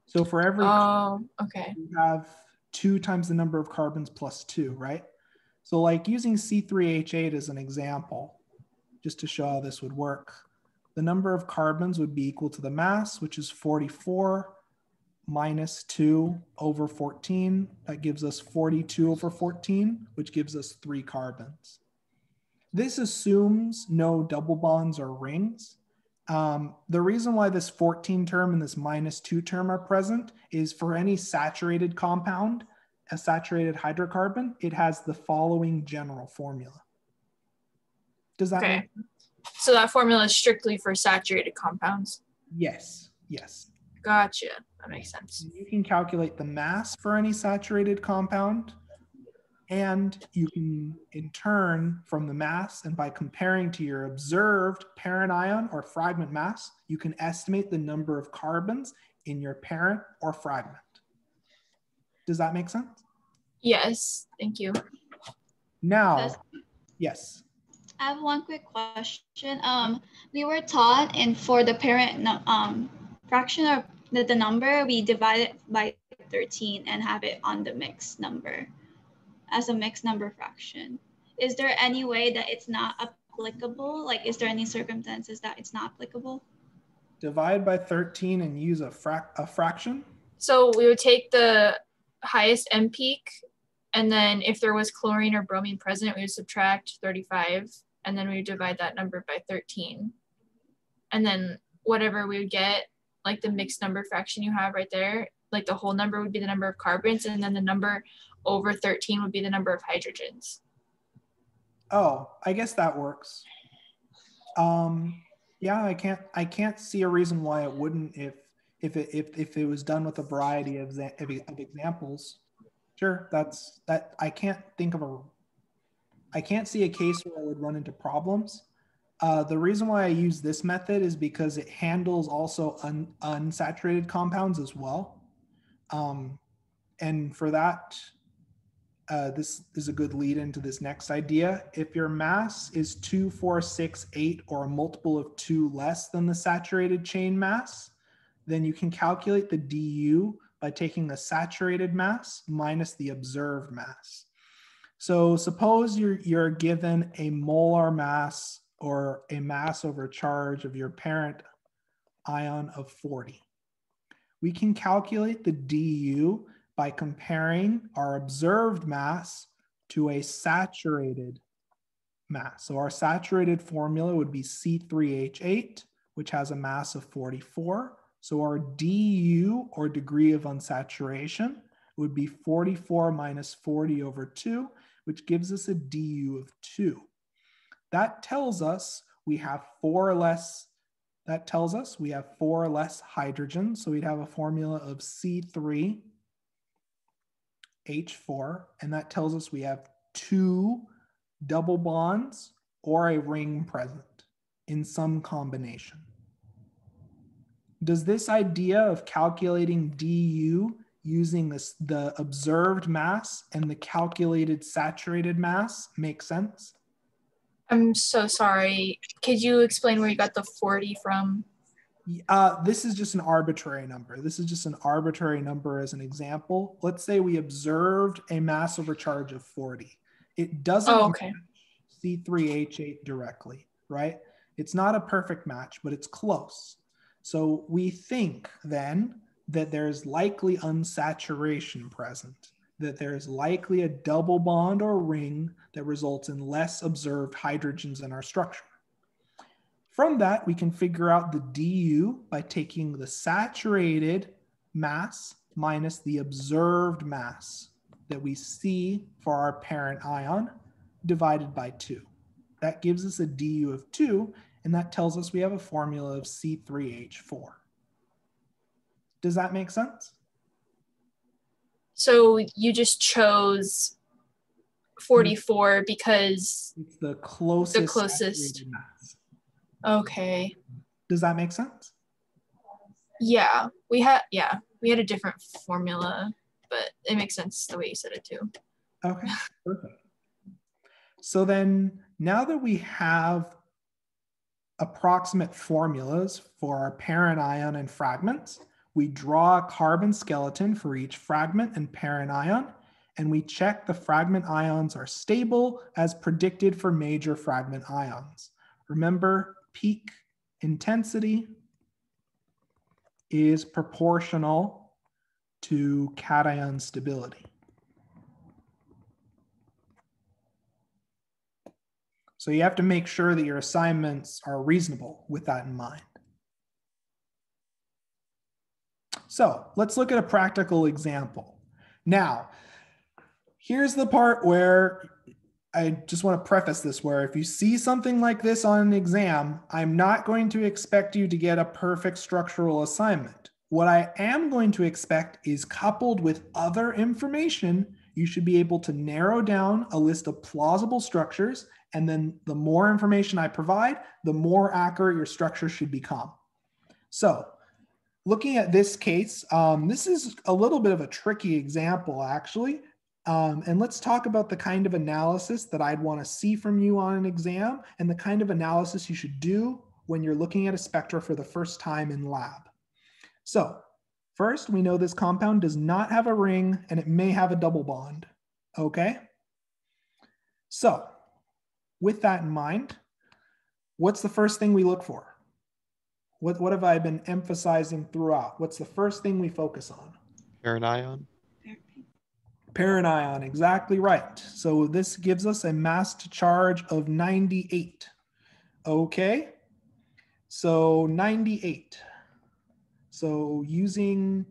So for every Oh, okay. you have two times the number of carbons plus two, right? So like using C3H8 as an example, just to show how this would work, the number of carbons would be equal to the mass, which is 44 minus 2 over 14. That gives us 42 over 14, which gives us three carbons. This assumes no double bonds or rings. Um, the reason why this 14 term and this minus 2 term are present is for any saturated compound, a saturated hydrocarbon, it has the following general formula. Does that Okay. So that formula is strictly for saturated compounds. Yes, yes. Gotcha. That makes sense. You can calculate the mass for any saturated compound, and you can, in turn, from the mass and by comparing to your observed parent ion or fragment mass, you can estimate the number of carbons in your parent or fragment. Does that make sense? Yes, thank you. Now, Yes. yes. I have one quick question. Um, we were taught and for the parent um fraction of the, the number we divide it by 13 and have it on the mixed number as a mixed number fraction. Is there any way that it's not applicable? Like, is there any circumstances that it's not applicable? Divide by 13 and use a, frac- a fraction. So we would take the highest M peak, and then if there was chlorine or bromine present, we would subtract 35, and then we would divide that number by 13. And then whatever we would get, like the mixed number fraction you have right there, like the whole number would be the number of carbons, and then the number over 13 would be the number of hydrogens. Oh, I guess that works. Um, yeah, I can't I can't see a reason why it wouldn't if if it if, if it was done with a variety of, of, examples. Sure, that's that I can't think of a I can't see a case where I would run into problems. Uh, the reason why I use this method is because it handles also un, unsaturated compounds as well. Um, and for that, uh, this is a good lead into this next idea. If your mass is two, four, six, eight, or a multiple of two less than the saturated chain mass, then you can calculate the du by taking the saturated mass minus the observed mass. So suppose you're, you're given a molar mass or a mass over charge of your parent ion of 40. We can calculate the du by comparing our observed mass to a saturated mass. So our saturated formula would be C3H8, which has a mass of 44. So our du, or degree of unsaturation, would be 44 minus 40 over 2, which gives us a du of 2. That tells us we have four less, that tells us we have four less hydrogen. So we'd have a formula of C3 H4, and that tells us we have two double bonds or a ring present in some combination. Does this idea of calculating du using this, the observed mass and the calculated saturated mass make sense? I'm so sorry. Could you explain where you got the 40 from? Uh, this is just an arbitrary number. This is just an arbitrary number as an example. Let's say we observed a mass over charge of 40. It doesn't Oh, okay. match C3H8 directly, right? It's not a perfect match, but it's close. So we think then that there's likely unsaturation present, that there's likely a double bond or ring that results in less observed hydrogens in our structure. From that, we can figure out the du by taking the saturated mass minus the observed mass that we see for our parent ion divided by 2. That gives us a du of 2, and that tells us we have a formula of C3H4. Does that make sense? So you just chose 44 because, It's the closest, The closest. okay. Does that make sense? Yeah, we had, yeah, we had a different formula, but it makes sense the way you said it too. Okay, perfect. So then now that we have approximate formulas for our parent ion and fragments, we draw a carbon skeleton for each fragment and parent ion, and we check the fragment ions are stable as predicted for major fragment ions. Remember, peak intensity is proportional to cation stability. So you have to make sure that your assignments are reasonable with that in mind. So let's look at a practical example. Now, here's the part where I just want to preface this where if you see something like this on an exam, I'm not going to expect you to get a perfect structural assignment. What I am going to expect is coupled with other information, you should be able to narrow down a list of plausible structures. And then the more information I provide, the more accurate your structure should become. So looking at this case, um, this is a little bit of a tricky example actually. Um, and let's talk about the kind of analysis that I'd want to see from you on an exam and the kind of analysis you should do when you're looking at a spectra for the first time in lab. So first, we know this compound does not have a ring and it may have a double bond. Okay. So with that in mind, what's the first thing we look for? What, what have I been emphasizing throughout? What's the first thing we focus on? Parent ion. Parent ion, exactly right. So this gives us a mass to charge of 98. Okay, so 98. So using,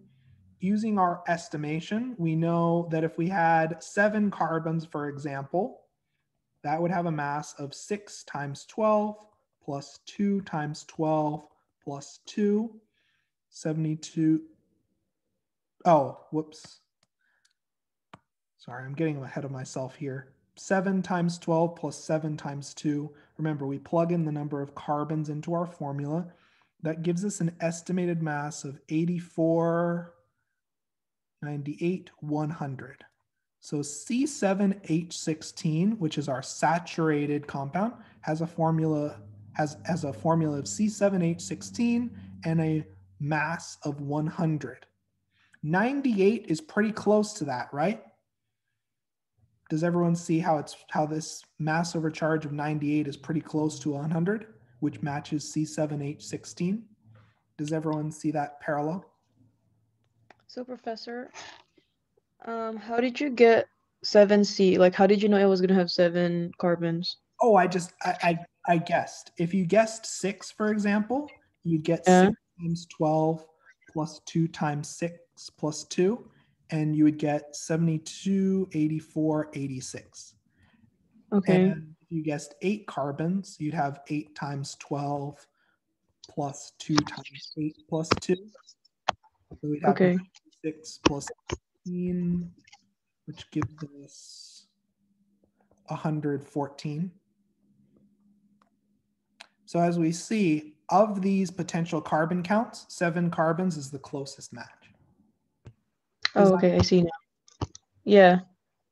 using our estimation, we know that if we had seven carbons, for example, that would have a mass of 6 times 12 plus 2 times 12 plus 2, 72. Oh, whoops. Sorry, I'm getting ahead of myself here. 7 times 12 plus 7 times 2. Remember, we plug in the number of carbons into our formula. That gives us an estimated mass of 84, 98, 100. So C7H16, which is our saturated compound, has a formula has, has a formula of C7H16 and a mass of 100. 98 is pretty close to that, right? Does everyone see how it's how this mass over charge of 98 is pretty close to 100, which matches C7H16? Does everyone see that parallel? So, Professor, um, how did you get 7C? Like, how did you know it was going to have seven carbons? Oh, I just I, I I guessed. If you guessed six, for example, you'd get Yeah. six times 12 plus two times six plus two, and you would get 72, 84, 86. Okay. And if you guessed eight carbons, you'd have eight times 12 plus two times eight plus two. So we'd have Okay. six plus 16, which gives us 114. So as we see, of these potential carbon counts, seven carbons is the closest match. Oh, that- okay. I see now. Yeah.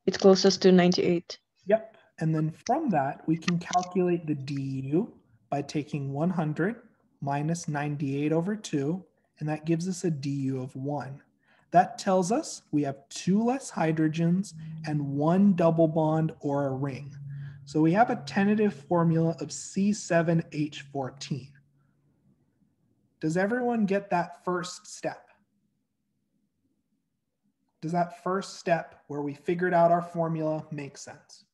It's closest to 98. Yep. And then from that, we can calculate the du by taking 100 minus 98 over 2, and that gives us a du of 1. That tells us we have two less hydrogens and one double bond or a ring. So we have a tentative formula of C7H14. Does everyone get that first step? Does that first step where we figured out our formula make sense?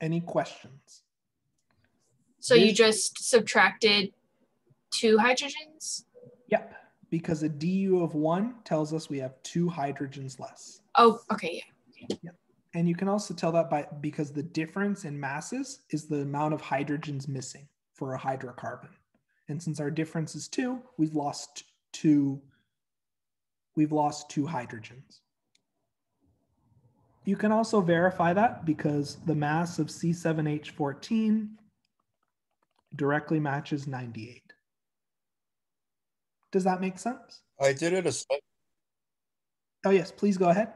Any questions? So you just subtracted two hydrogens? Yep, because a du of one tells us we have two hydrogens less. Oh, okay, yeah. And you can also tell that by because the difference in masses is the amount of hydrogens missing for a hydrocarbon. And since our difference is two, we've lost two, we've lost two hydrogens. You can also verify that because the mass of C7H14 directly matches 98. Does that make sense? I did it a slight, Oh yes, please go ahead.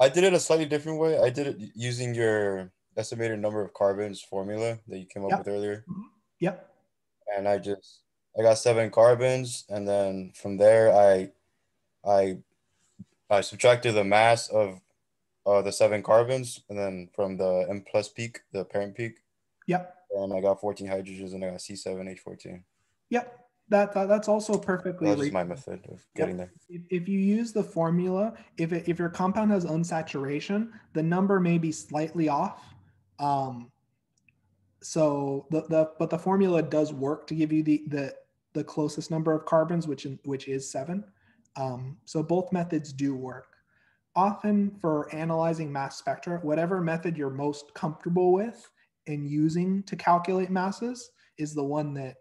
I did it a slightly different way. I did it using your estimated number of carbons formula that you came up Yep. with earlier. Yep. And I just I got seven carbons and then from there I I I subtracted the mass of uh, the seven carbons and then from the M plus peak, the parent peak, Yep. and I got 14 hydrogens and I got C7H14. Yep. That, that that's also perfectly That's my method of getting there. If, if you use the formula, if it, if your compound has unsaturation, the number may be slightly off. Um, so the, the but the formula does work to give you the the the closest number of carbons, which in, which is seven. Um, so both methods do work. Often for analyzing mass spectra, whatever method you're most comfortable with and using to calculate masses is the one that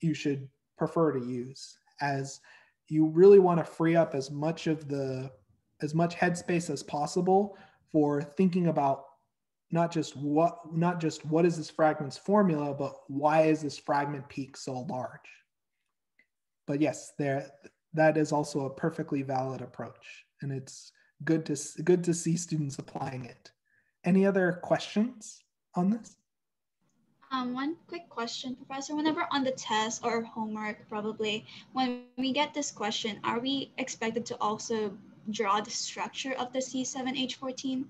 you should prefer to use as you really want to free up as much of the as much headspace as possible for thinking about not just what not just what is this fragment's formula but why is this fragment peak so large? But yes there that is also a perfectly valid approach and it's good to good to see students applying it. Any other questions on this Um, one quick question, Professor. Whenever on the test or homework, probably, when we get this question, are we expected to also draw the structure of the C7H14?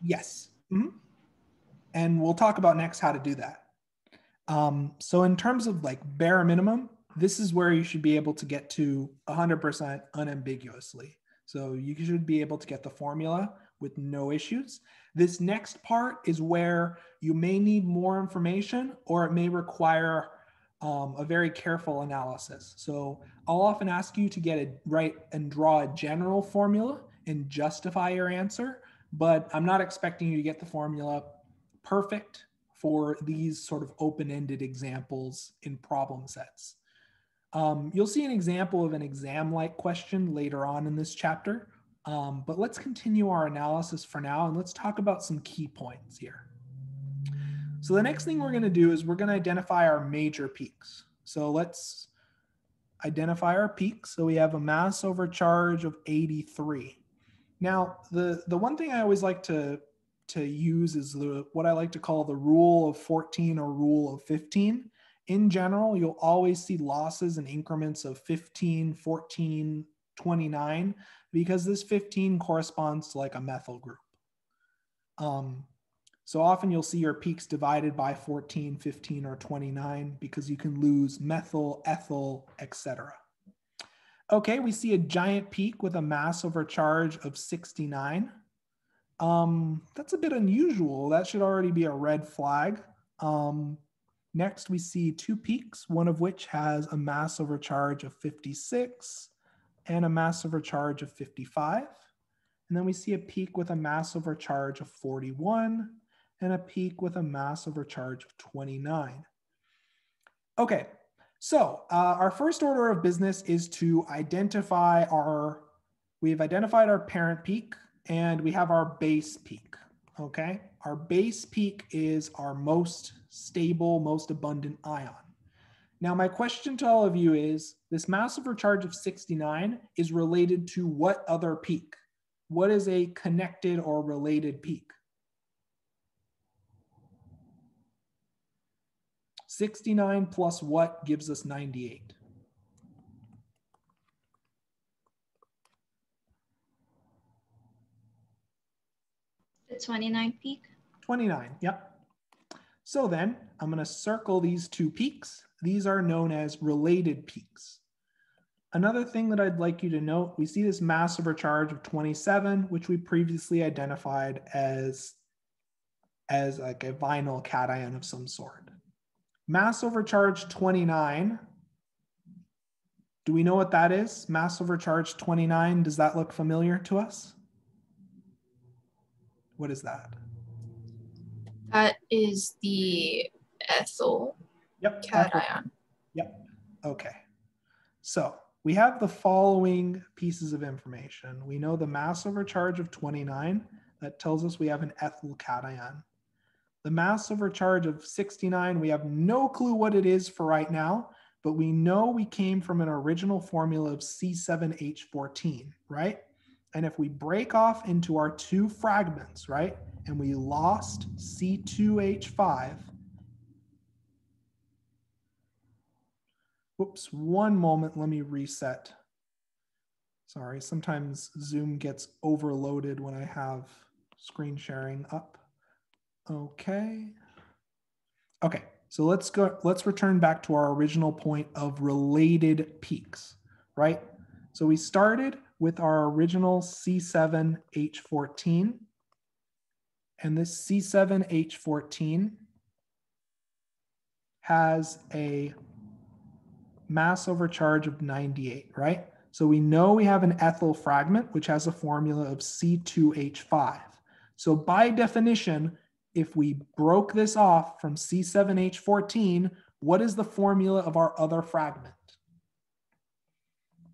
Yes. Mhm. And we'll talk about next how to do that. Um, so in terms of like bare minimum, this is where you should be able to get to 100% unambiguously. So you should be able to get the formula with no issues. This next part is where you may need more information or it may require um, a very careful analysis. So I'll often ask you to get it right and draw a general formula and justify your answer, but I'm not expecting you to get the formula perfect for these sort of open-ended examples in problem sets. Um, you'll see an example of an exam-like question later on in this chapter, um, but let's continue our analysis for now and let's talk about some key points here. So the next thing we're going to do is we're going to identify our major peaks. So let's identify our peaks. So we have a mass over charge of 83. Now, the, the one thing I always like to, to use is the, what I like to call the rule of 14 or rule of 15. In general, you'll always see losses in increments of 15, 14, 29, because this 15 corresponds to like a methyl group. Um, so often you'll see your peaks divided by 14, 15, or 29 because you can lose methyl, ethyl, etc. Okay, we see a giant peak with a mass over charge of 69. Um, that's a bit unusual. That should already be a red flag. Um, next, we see two peaks, one of which has a mass over charge of 56 and a mass over charge of 55. And then we see a peak with a mass over charge of 41 and a peak with a mass over charge of 29. Okay, so uh, our first order of business is to identify our, we've identified our parent peak and we have our base peak, okay? Our base peak is our most stable, most abundant ion. Now, my question to all of you is this mass over charge of 69 is related to what other peak? What is a connected or related peak? 69 plus what gives us 98? The 29 peak. 29, yep. So then I'm going to circle these two peaks. These are known as related peaks. Another thing that I'd like you to note, we see this mass over charge of 27, which we previously identified as, as like a vinyl cation of some sort. Mass over charge 29, do we know what that is? Mass over charge 29, does that look familiar to us? What is that? That is the ethyl Yep. cation. Yep. Okay. So we have the following pieces of information. We know the mass over charge of 29. That tells us we have an ethyl cation. The mass over charge of 69, we have no clue what it is for right now, but we know we came from an original formula of C7H14, right? And if we break off into our two fragments, right, and we lost C2H5, whoops, one moment, let me reset. Sorry, sometimes Zoom gets overloaded when I have screen sharing up. Okay. Okay, so let's go, let's return back to our original point of related peaks, right? So we started with our original C7H14. And this C7H14 has a mass over charge of 98, right? So we know we have an ethyl fragment, which has a formula of C2H5. So by definition, if we broke this off from C7H14, what is the formula of our other fragment?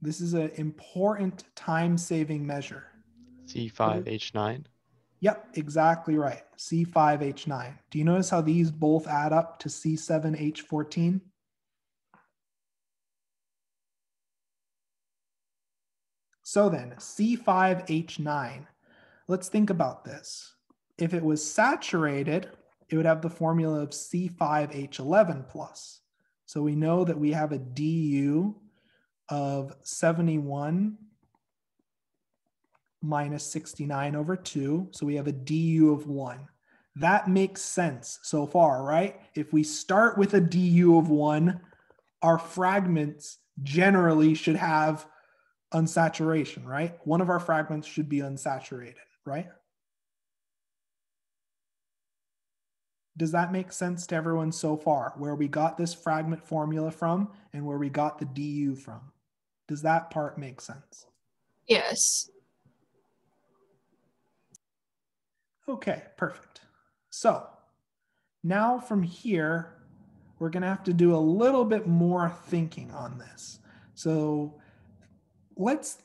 This is an important time-saving measure. C5H9. Yep, exactly right. C5H9. Do you notice how these both add up to C7H14? So then, C5H9. Let's think about this. If it was saturated, it would have the formula of C5H11 plus. So we know that we have a DU of 71 minus 69 over 2. So we have a du of 1. That makes sense so far, right? If we start with a du of 1, our fragments generally should have unsaturation, right? One of our fragments should be unsaturated, right? Does that make sense to everyone so far? Where we got this fragment formula from and where we got the du from? Does that part make sense? Yes. Okay, perfect. So now from here, we're going to have to do a little bit more thinking on this. So let's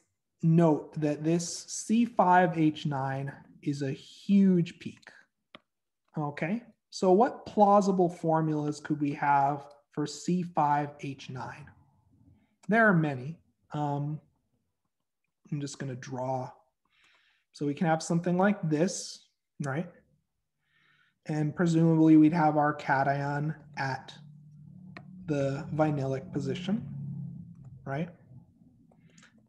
note that this C5H9 is a huge peak. Okay, so what plausible formulas could we have for C5H9? There are many. Um, I'm just going to draw. So we can have something like this, right? And presumably we'd have our cation at the vinylic position, right?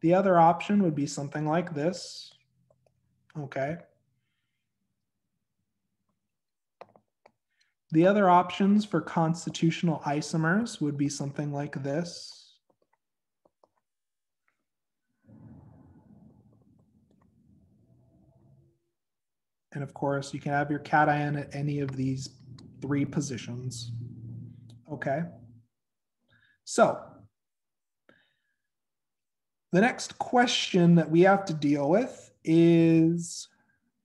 The other option would be something like this, okay? The other options for constitutional isomers would be something like this. And of course, you can have your cation at any of these three positions. Okay. So the next question that we have to deal with is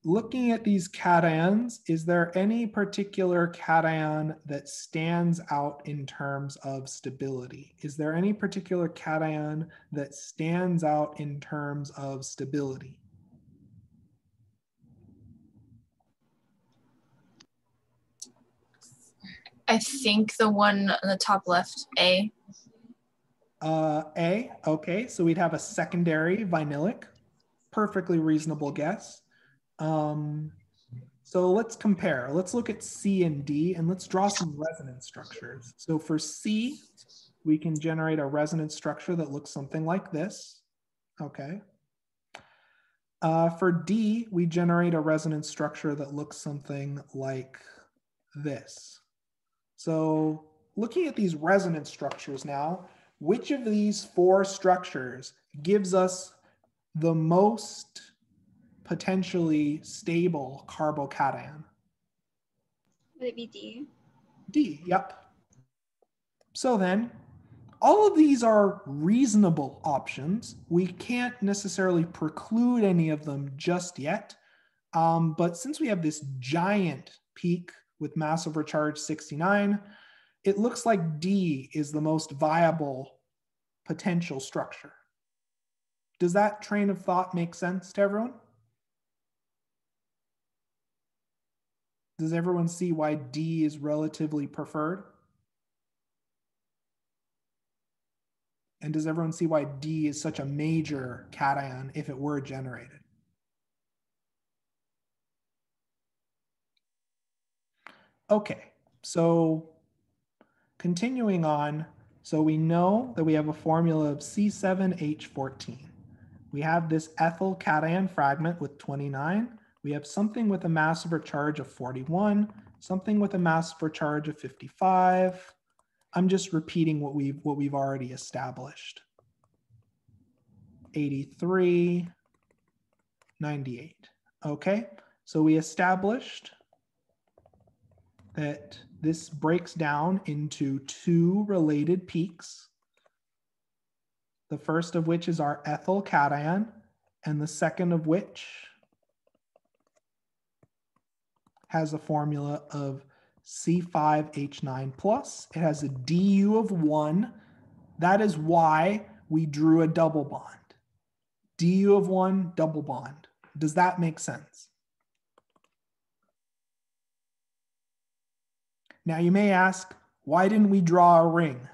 looking at these cations, is there any particular cation that stands out in terms of stability? Is there any particular cation that stands out in terms of stability? I think the one on the top left, A. Uh, A, okay, so we'd have a secondary vinylic. Perfectly reasonable guess. Um, so let's compare. Let's look at C and D and let's draw some resonance structures. So for C, we can generate a resonance structure that looks something like this. Okay. Uh, for D, we generate a resonance structure that looks something like this. So looking at these resonance structures now, which of these four structures gives us the most potentially stable carbocation? Would it be D? D, yep. So then, all of these are reasonable options. We can't necessarily preclude any of them just yet. Um, but since we have this giant peak with mass over charge 69, it looks like D is the most viable potential structure. Does that train of thought make sense to everyone? Does everyone see why D is relatively preferred? And does everyone see why D is such a major cation if it were generated? Okay, so continuing on, so we know that we have a formula of C7H14. We have this ethyl cation fragment with 29. We have something with a mass over charge of 41, something with a mass over charge of 55. I'm just repeating what we've, what we've already established. 83, 98. Okay, so we established that this breaks down into two related peaks. The first of which is our ethyl cation, and the second of which has a formula of C5H9 plus. It has a DU of one. That is why we drew a double bond. DU of one, double bond. Does that make sense? Now you may ask, why didn't we draw a ring?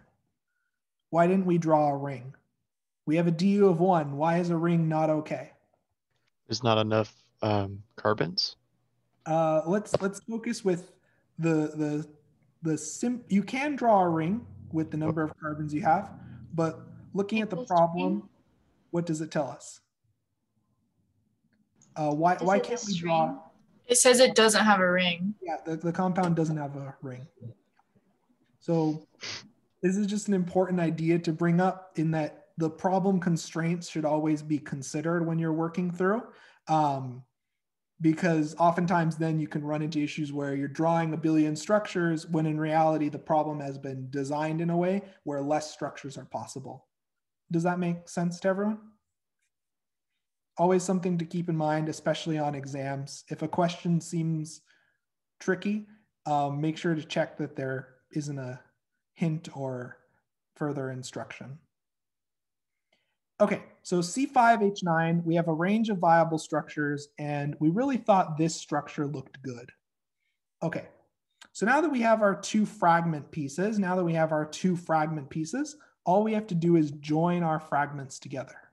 Why didn't we draw a ring? We have a DU of one. Why is a ring not okay? There's not enough um, carbons. Uh, let's let's focus with the the the sim. You can draw a ring with the number of carbons you have, but looking at the problem, what does it tell us? Uh, why Is why can't we draw? It says it doesn't have a ring. Yeah, the, the compound doesn't have a ring. So this is just an important idea to bring up in that the problem constraints should always be considered when you're working through. Um, because oftentimes then you can run into issues where you're drawing a billion structures when in reality the problem has been designed in a way where less structures are possible. Does that make sense to everyone? Always something to keep in mind, especially on exams. If a question seems tricky, um, make sure to check that there isn't a hint or further instruction. Okay, so C5H9, we have a range of viable structures, and we really thought this structure looked good. Okay, so now that we have our two fragment pieces, now that we have our two fragment pieces, all we have to do is join our fragments together.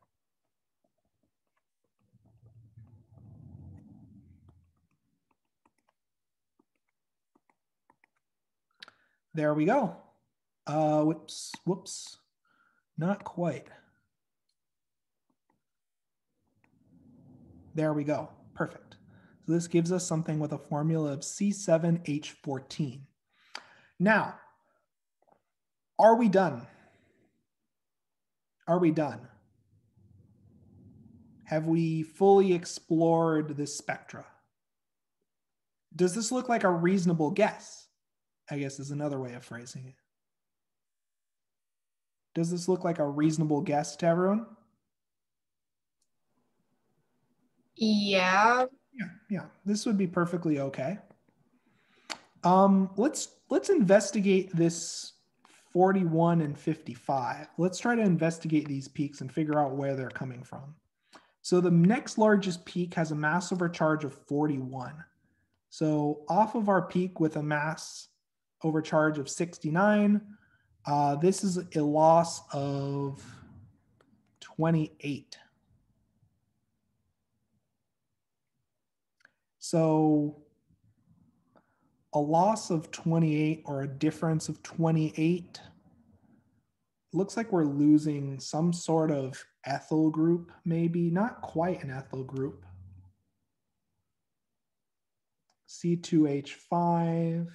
There we go. Uh, whoops, whoops, not quite. There we go. Perfect. So this gives us something with a formula of C7H14. Now, are we done? Are we done? Have we fully explored this spectra? Does this look like a reasonable guess? I guess is another way of phrasing it. Does this look like a reasonable guess to everyone? Yeah. Yeah, yeah, this would be perfectly okay. Um, let's let's investigate this 41 and 55. Let's try to investigate these peaks and figure out where they're coming from. So the next largest peak has a mass over charge of 41. So off of our peak with a mass over charge of 69. Uh, this is a loss of 28. So a loss of 28 or a difference of 28 looks like we're losing some sort of ethyl group, maybe not quite an ethyl group. C2H5.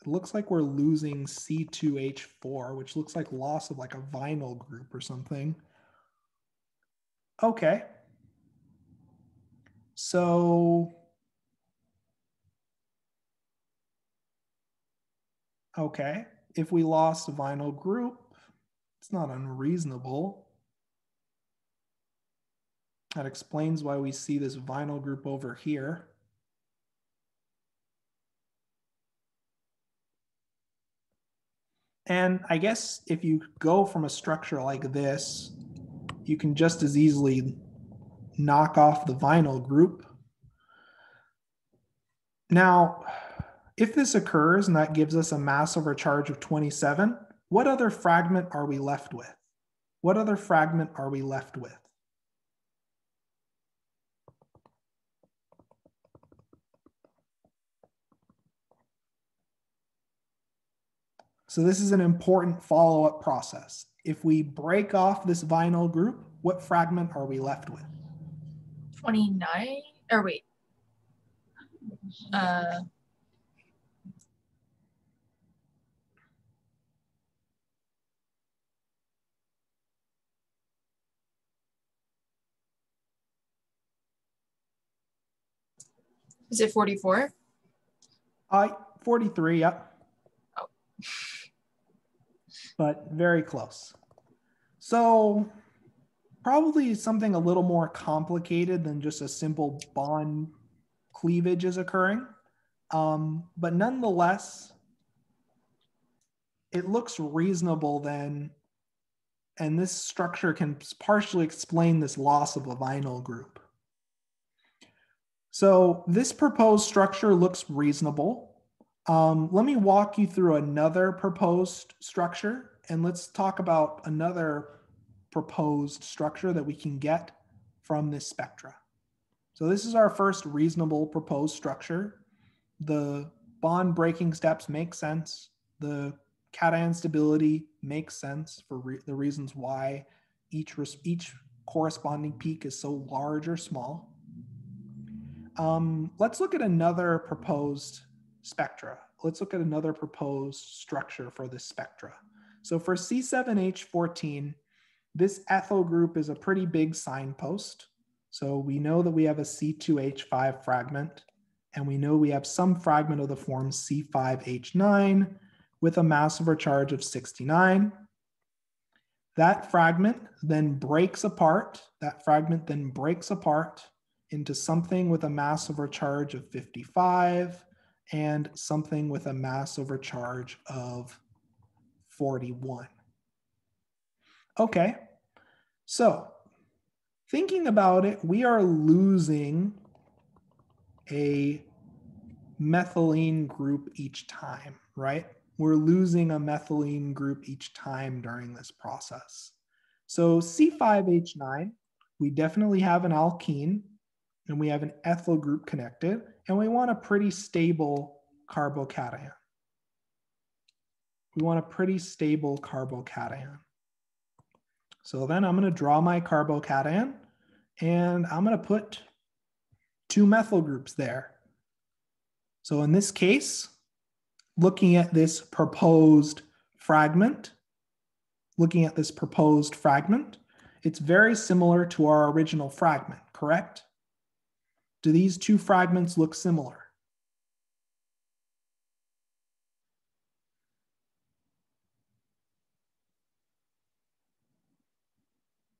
It looks like we're losing C2H4, which looks like loss of like a vinyl group or something. Okay. So, okay, if we lost a vinyl group, it's not unreasonable. That explains why we see this vinyl group over here. And I guess if you go from a structure like this, you can just as easily knock off the vinyl group. Now, if this occurs and that gives us a mass over charge of 27, what other fragment are we left with? What other fragment are we left with? So this is an important follow-up process. If we break off this vinyl group, what fragment are we left with? 29 or wait. Uh Is it 44? Uh, 43, yep. But very close. So probably something a little more complicated than just a simple bond cleavage is occurring. Um, but nonetheless, it looks reasonable then. And this structure can partially explain this loss of a vinyl group. So this proposed structure looks reasonable. Um, let me walk you through another proposed structure and let's talk about another proposed structure that we can get from this spectra. So this is our first reasonable proposed structure. The bond breaking steps make sense. The cation stability makes sense for re the reasons why each, each corresponding peak is so large or small. Um, let's look at another proposed spectra. Let's look at another proposed structure for this spectra. So for C7H14, this ethyl group is a pretty big signpost. So we know that we have a C2H5 fragment, and we know we have some fragment of the form C5H9 with a mass over charge of 69. That fragment then breaks apart. That fragment then breaks apart into something with a mass over charge of 55 and something with a mass over charge of 41. Okay, so thinking about it, we are losing a methylene group each time, right? We're losing a methylene group each time during this process. So C5H9, we definitely have an alkene and we have an ethyl group connected, and we want a pretty stable carbocation. We want a pretty stable carbocation. So then I'm going to draw my carbocation and I'm going to put two methyl groups there. So in this case, looking at this proposed fragment, looking at this proposed fragment, it's very similar to our original fragment, correct? Do these two fragments look similar?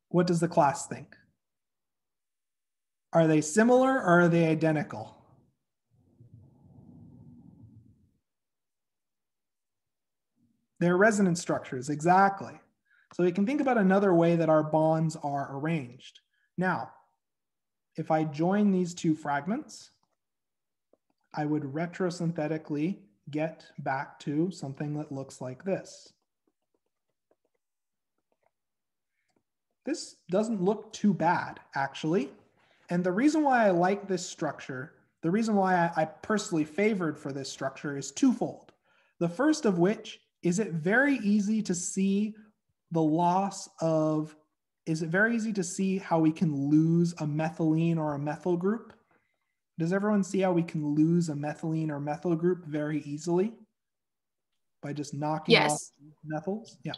What does the class think? Are they similar or are they identical? They're resonance structures, exactly. So we can think about another way that our bonds are arranged. Now, if I join these two fragments, I would retrosynthetically get back to something that looks like this. This doesn't look too bad, actually. And the reason why I like this structure, the reason why I, personally favored for this structure is twofold. The first of which is it very easy to see the loss of, is it very easy to see how we can lose a methylene or a methyl group? Does everyone see how we can lose a methylene or methyl group very easily? By just knocking Yes. off methyls? Yeah.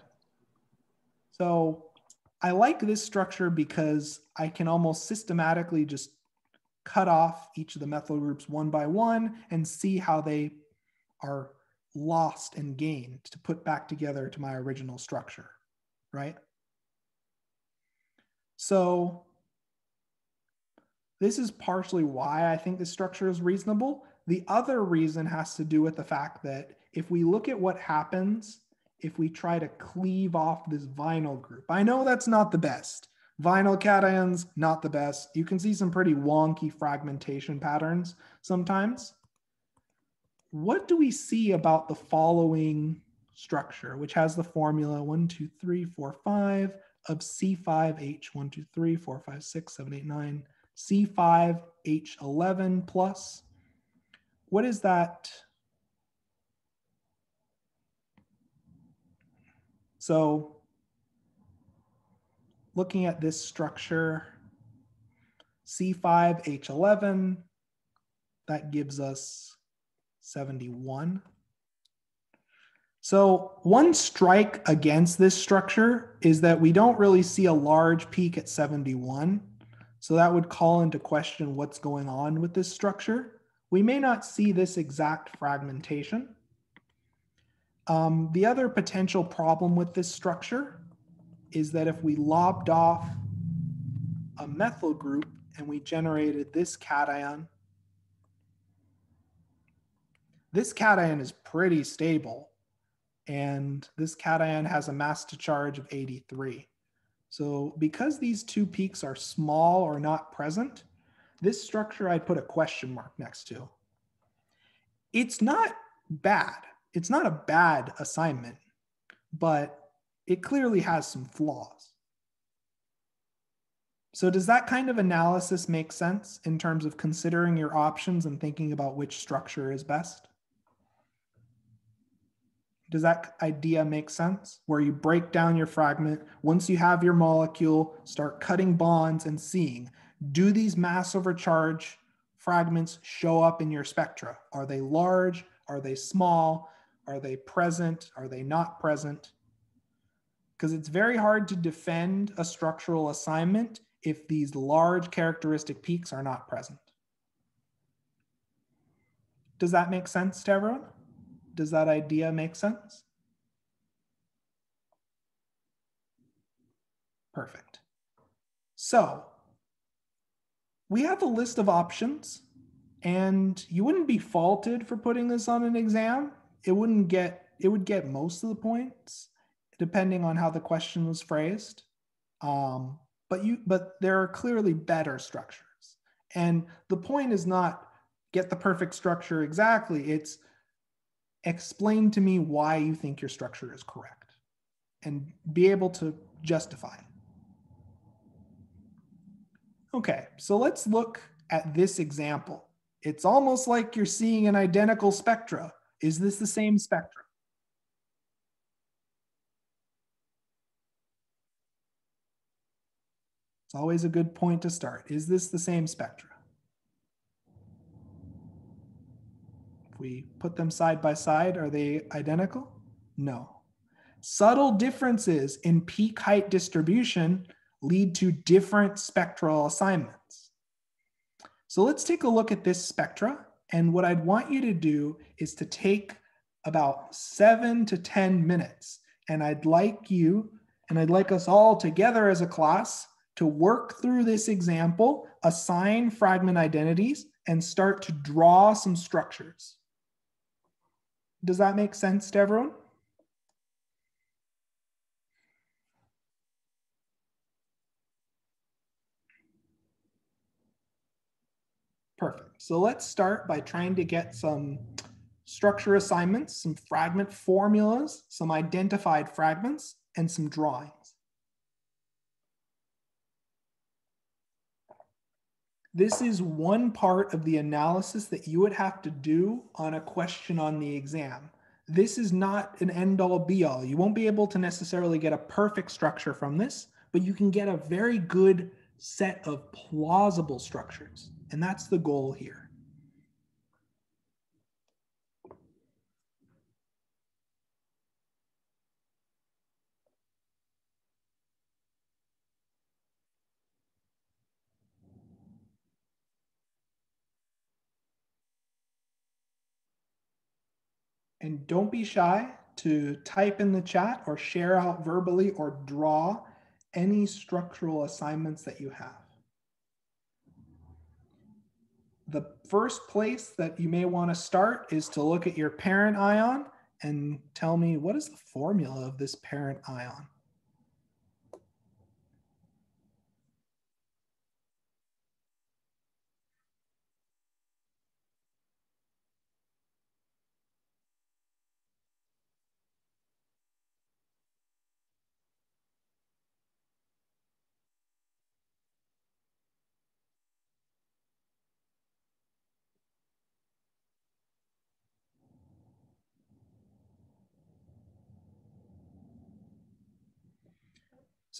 So I like this structure because I can almost systematically just cut off each of the methyl groups one by one and see how they are lost and gained to put back together to my original structure, right? So this is partially why I think this structure is reasonable. The other reason has to do with the fact that if we look at what happens if we try to cleave off this vinyl group, I know that's not the best. Vinyl cations, not the best. You can see some pretty wonky fragmentation patterns sometimes. What do we see about the following structure, which has the formula 1, 2, 3, 4, 5 of C5H, 1, 2, 3, 4, 5, 6, 7, 8, 9, C5H11 plus? What is that? So looking at this structure, C5H11, that gives us 71. So one strike against this structure is that we don't really see a large peak at 71. So that would call into question what's going on with this structure. We may not see this exact fragmentation. Um, the other potential problem with this structure is that if we lobbed off a methyl group and we generated this cation, this cation is pretty stable. And this cation has a mass to charge of 83. So because these two peaks are small or not present, this structure I'd put a question mark next to. It's not bad. It's not a bad assignment, but it clearly has some flaws. So does that kind of analysis make sense in terms of considering your options and thinking about which structure is best? Does that idea make sense? Where you break down your fragment, once you have your molecule, start cutting bonds and seeing, do these mass over charge fragments show up in your spectra? Are they large? Are they small? Are they present? Are they not present? Because it's very hard to defend a structural assignment if these large characteristic peaks are not present. Does that make sense to everyone? Does that idea make sense? Perfect. So we have a list of options and you wouldn't be faulted for putting this on an exam. It wouldn't get, it would get most of the points depending on how the question was phrased. Um, but you, but there are clearly better structures. And the point is not get the perfect structure exactly. It's explain to me why you think your structure is correct and be able to justify it. Okay, so let's look at this example. It's almost like you're seeing an identical spectra. Is this the same spectrum? It's always a good point to start. Is this the same spectra? If we put them side by side, are they identical? No. Subtle differences in peak height distribution lead to different spectral assignments. So let's take a look at this spectra. And what I'd want you to do is to take about seven to 10 minutes. And I'd like you, and I'd like us all together as a class to work through this example, assign fragment identities, and start to draw some structures. Does that make sense to everyone? Perfect. So let's start by trying to get some structure assignments, some fragment formulas, some identified fragments, and some drawings. This is one part of the analysis that you would have to do on a question on the exam. This is not an end all be all. You won't be able to necessarily get a perfect structure from this, but you can get a very good set of plausible structures. And that's the goal here. And don't be shy to type in the chat or share out verbally or draw any structural assignments that you have. The first place that you may want to start is to look at your parent ion and tell me what is the formula of this parent ion?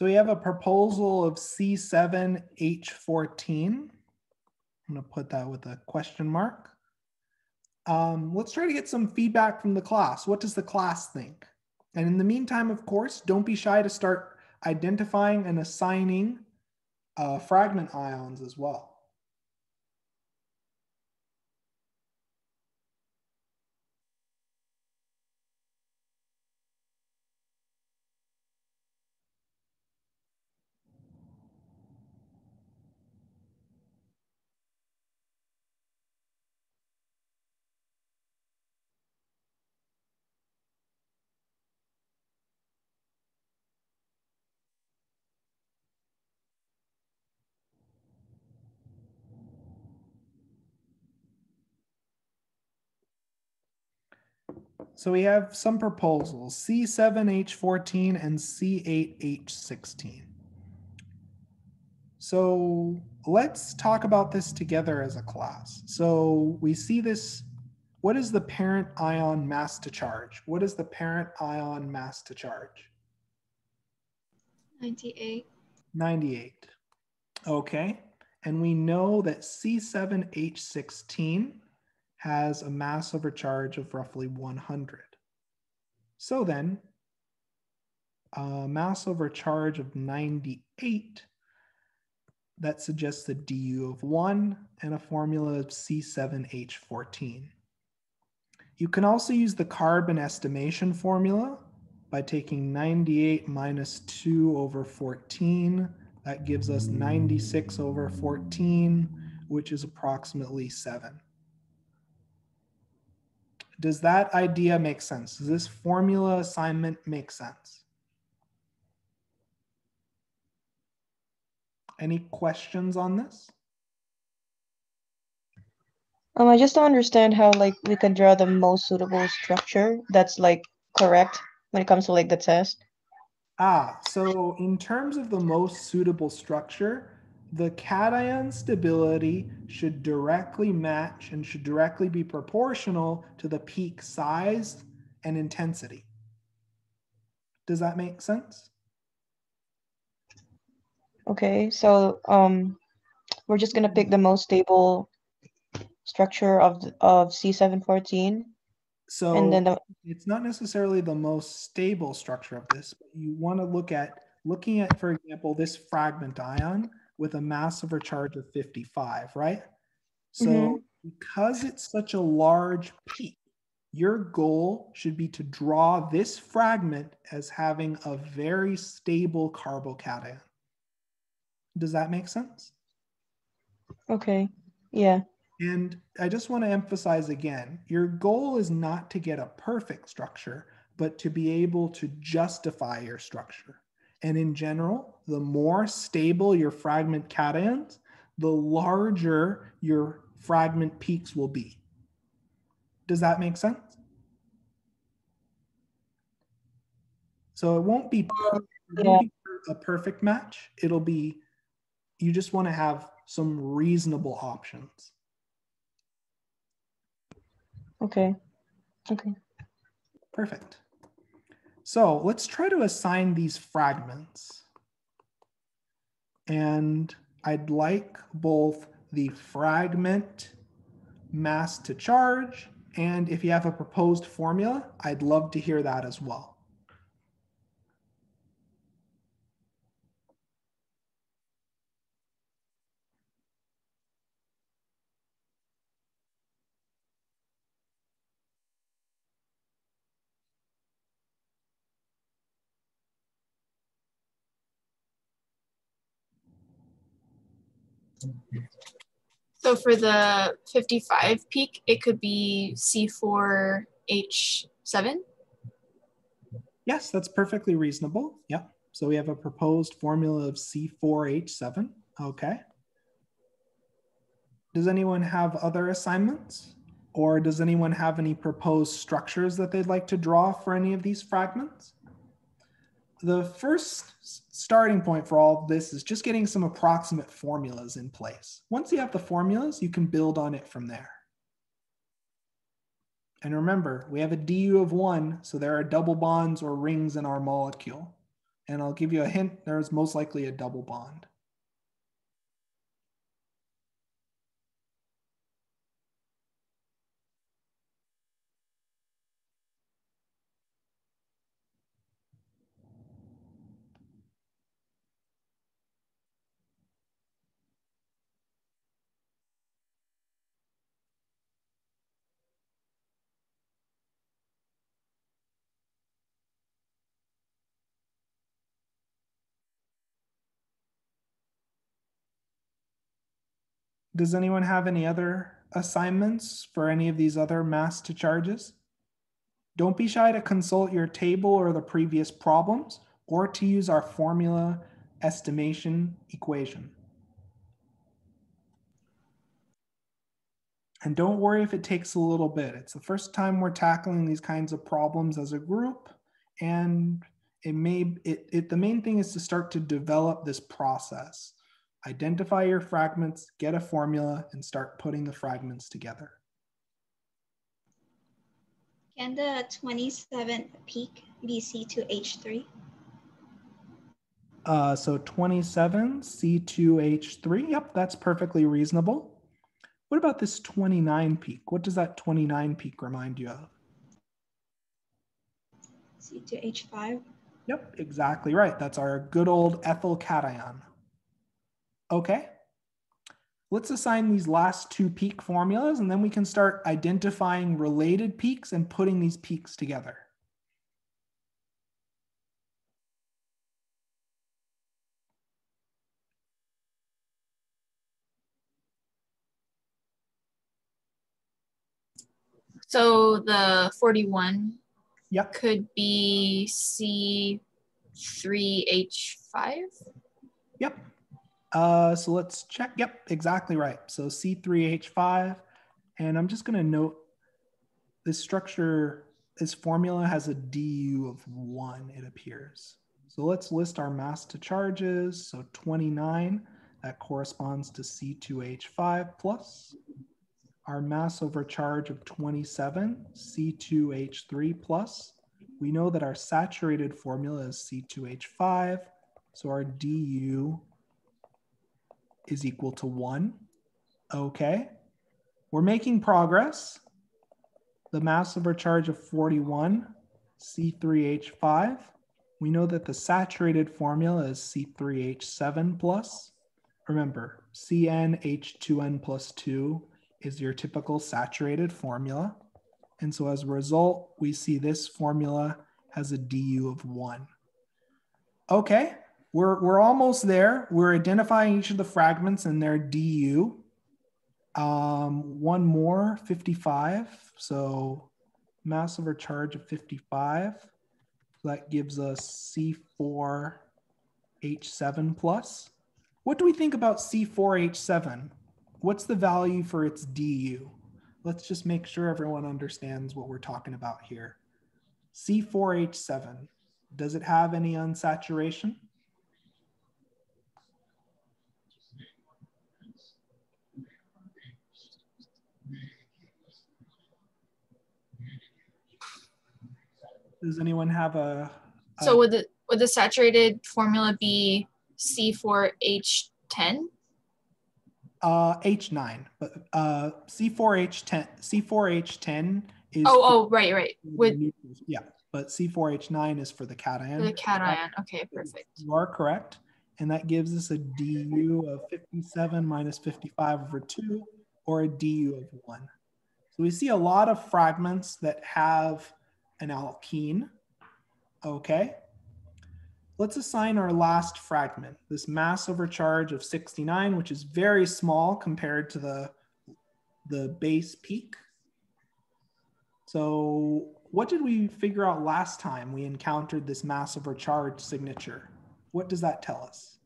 So we have a proposal of C7H14. I'm going to put that with a question mark. Um, let's try to get some feedback from the class. What does the class think? And in the meantime, of course, don't be shy to start identifying and assigning uh, fragment ions as well. So we have some proposals, C7H14 and C8H16. So let's talk about this together as a class. So we see this, what is the parent ion mass to charge? What is the parent ion mass to charge? 98. 98. Okay. And we know that C7H16 has a mass over charge of roughly 100. So then, a mass over charge of 98, that suggests a DU of 1 and a formula of C7H14. You can also use the carbon estimation formula by taking 98 minus 2 over 14. That gives us 96 over 14, which is approximately 7. Does that idea make sense? Does this formula assignment make sense? Any questions on this? Um, I just don't understand how like we can draw the most suitable structure that's like correct when it comes to like the test. Ah, so in terms of the most suitable structure, the cation stability should directly match and should directly be proportional to the peak size and intensity. Does that make sense? Okay, so um, we're just gonna pick the most stable structure of of C714. So And then the- it's not necessarily the most stable structure of this, but you want to look at looking at, for example, this fragment ion with a mass over charge of 55, right? So Mhm. because it's such a large peak, your goal should be to draw this fragment as having a very stable carbocation. Does that make sense? Okay, yeah. And I just want to emphasize again your goal is not to get a perfect structure, but to be able to justify your structure. And in general, the more stable your fragment cations, the larger your fragment peaks will be. Does that make sense? So it won't be, uh, per- it won't be a perfect match. It'll be, you just want to have some reasonable options. Okay. Okay. Perfect. So let's try to assign these fragments. And I'd like both the fragment mass to charge, and if you have a proposed formula, I'd love to hear that as well. So for the 55 peak, it could be C4H7. Yes, that's perfectly reasonable. Yeah. So we have a proposed formula of C4H7. Okay. Does anyone have other assignments? Or does anyone have any proposed structures that they'd like to draw for any of these fragments? The first starting point for all this is just getting some approximate formulas in place. Once you have the formulas, you can build on it from there. And remember, we have a DU of one, so there are double bonds or rings in our molecule. And I'll give you a hint, there is most likely a double bond. Does anyone have any other assignments for any of these other mass to charges? Don't be shy to consult your table or the previous problems or to use our formula estimation equation. And don't worry if it takes a little bit. It's the first time we're tackling these kinds of problems as a group and it may it, it the main thing is to start to develop this process identify your fragments, get a formula, and start putting the fragments together. Can the 27th peak be C2H3? Uh, so 27 C2H3, yep, that's perfectly reasonable. What about this 29 peak? What does that 29 peak remind you of? C2H5? Yep, exactly right. That's our good old ethyl cation. Okay. Let's assign these last two peak formulas and then we can start identifying related peaks and putting these peaks together. So the 41 Yep, could be C3H5. yep. Uh, so let's check. Yep, exactly right. So C3H5, and I'm just gonna note this structure, this formula has a DU of one, it appears. So let's list our mass to charges. So 29, that corresponds to C2H5 plus. Our mass over charge of 27, C2H3 plus. We know that our saturated formula is C2H5, so our DU is equal to one. Okay, we're making progress. The mass over charge of 41, C3H5. We know that the saturated formula is C3H7 plus. Remember, CnH2n plus 2 is your typical saturated formula. And so as a result, we see this formula has a DU of 1. Okay, we're, we're almost there. We're identifying each of the fragments and their DU. Um, one more, 55. So mass over charge of 55. That gives us C4H7 plus. What do we think about C4H7? what's the value for its du? Let's just make sure everyone understands what we're talking about here. C4H7, does it have any unsaturation? Does anyone have a, a So would the would the saturated formula be C4H10? uh, H9, but uh, C4H10 C4H10 is Oh, oh, right, right. With yeah, but C4H9 is for the cation. the cation. Okay, perfect. You are correct. And that gives us a du of 57 minus 55 over 2, or a du of 1. So we see a lot of fragments that have an alkene. Okay. Let's assign our last fragment, this mass over charge of 69, which is very small compared to the, the base peak. So what did we figure out last time we encountered this mass over charge signature? What does that tell us?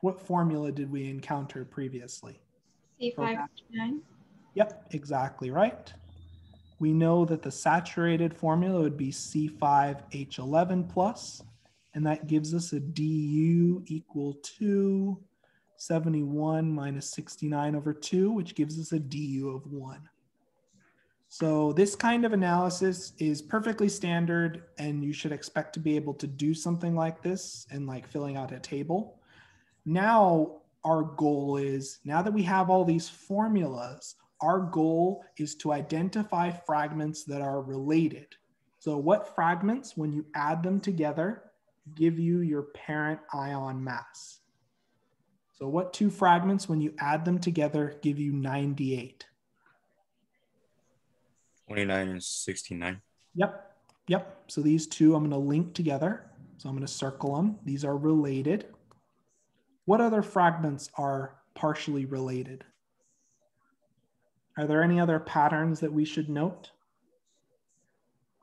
What formula did we encounter previously? C5H9. Yep, exactly right. We know that the saturated formula would be C5H11 plus, and that gives us a du equal to 71 minus 69 over 2, which gives us a du of 1. So this kind of analysis is perfectly standard, and you should expect to be able to do something like this and like filling out a table. Now our goal is, now that we have all these formulas, our goal is to identify fragments that are related. So what fragments, when you add them together, give you your parent ion mass? So what two fragments, when you add them together, give you 98? 29 and 69. Yep, yep. So these two I'm gonna link together. So I'm gonna circle them. These are related. What other fragments are partially related? Are there any other patterns that we should note?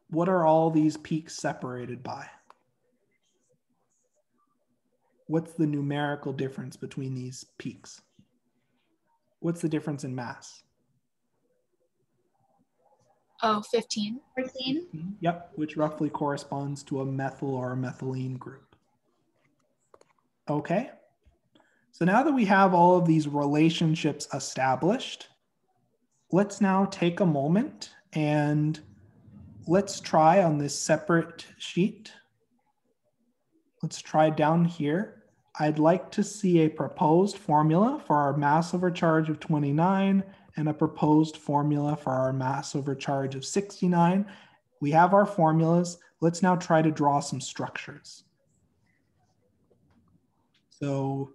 What are all these peaks separated by? What's the numerical difference between these peaks? What's the difference in mass? Oh, 15. 14. Yep, which roughly corresponds to a methyl or a methylene group. Okay, so now that we have all of these relationships established, let's now take a moment and let's try on this separate sheet. Let's try down here. I'd like to see a proposed formula for our mass over charge of 29 and a proposed formula for our mass over charge of 69. We have our formulas. Let's now try to draw some structures. So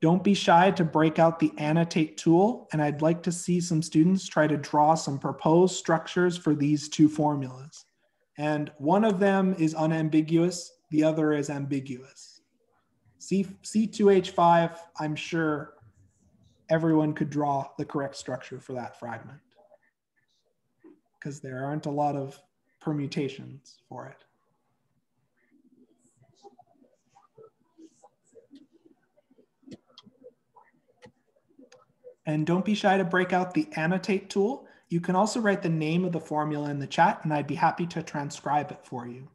don't be shy to break out the annotate tool. And I'd like to see some students try to draw some proposed structures for these two formulas. And one of them is unambiguous, the other is ambiguous. C, C2H5, I'm sure everyone could draw the correct structure for that fragment because there aren't a lot of permutations for it. And don't be shy to break out the annotate tool. You can also write the name of the formula in the chat and I'd be happy to transcribe it for you.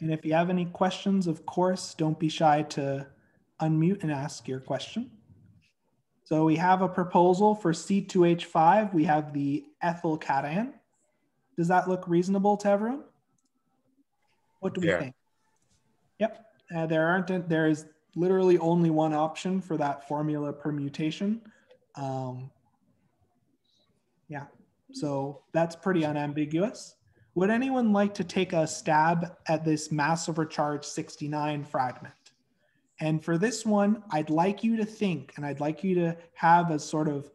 And if you have any questions, of course, don't be shy to unmute and ask your question. So we have a proposal for C2H5. We have the ethyl cation. Does that look reasonable to everyone? What do we Yeah. think? Yep. Uh, there aren't. There is literally only one option for that formula permutation. Um, yeah. So that's pretty unambiguous. Would anyone like to take a stab at this mass over charge 69 fragment? And for this one, I'd like you to think, and I'd like you to have a sort of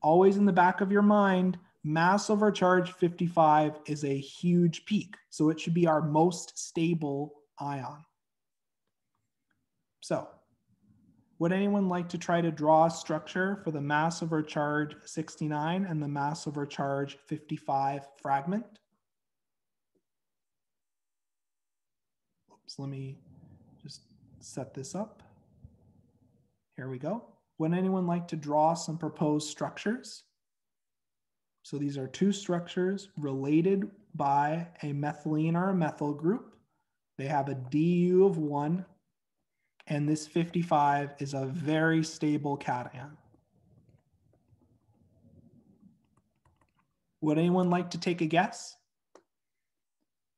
always in the back of your mind, mass over charge 55 is a huge peak. So it should be our most stable ion. So Would anyone like to try to draw a structure for the mass over charge 69 and the mass over charge 55 fragment? Oops, let me set this up. Here we go. Would anyone like to draw some proposed structures? So these are two structures related by a methylene or a methyl group. They have a DU of one, and this 55 is a very stable cation. Would anyone like to take a guess?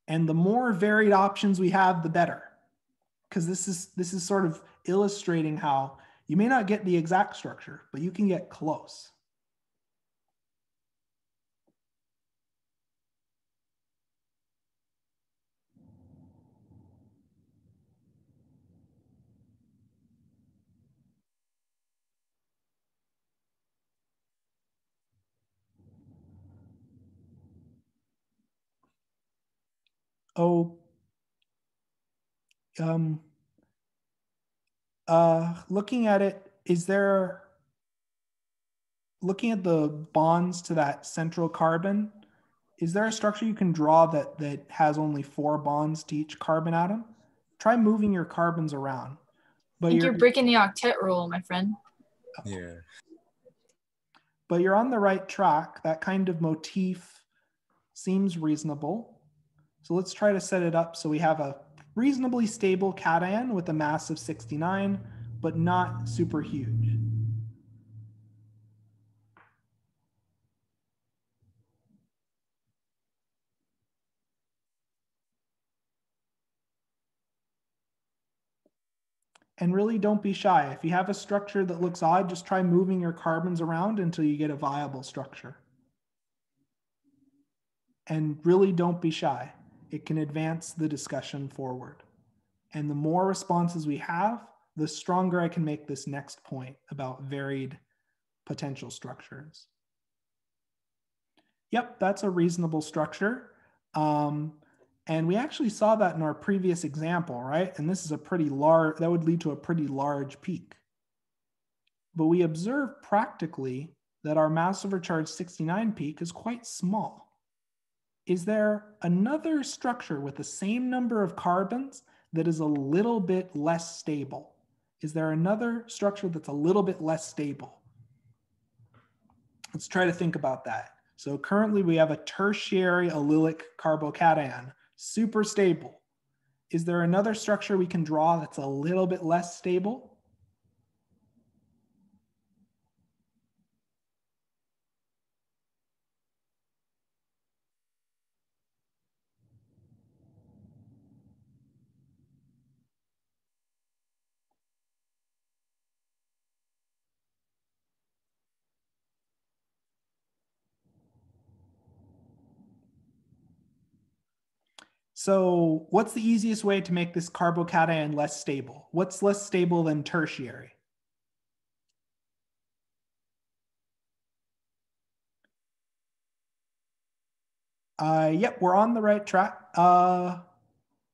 And the more varied options we have, the better. Because this is this is sort of illustrating how you may not get the exact structure, but you can get close. Oh, um, uh, looking at it, is there, looking at the bonds to that central carbon, is there a structure you can draw that, that has only four bonds to each carbon atom? Try moving your carbons around. I think you're, you're breaking the octet rule, my friend. Yeah. but you're on the right track. That kind of motif seems reasonable. So let's try to set it up so we have a reasonably stable cation with a mass of 69, but not super huge. And really don't be shy. If you have a structure that looks odd, just try moving your carbons around until you get a viable structure. And really don't be shy. It can advance the discussion forward. And the more responses we have, the stronger I can make this next point about varied potential structures. Yep, that's a reasonable structure. Um, and we actually saw that in our previous example, right? And this is a pretty large, that would lead to a pretty large peak. But we observe practically that our mass over charge 69 peak is quite small. Is there another structure with the same number of carbons that is a little bit less stable? Is there another structure that's a little bit less stable? Let's try to think about that. So currently we have a tertiary allylic carbocation, super stable. Is there another structure we can draw that's a little bit less stable? So what's the easiest way to make this carbocation less stable? What's less stable than tertiary? Uh, yep, we're on the right track. Uh,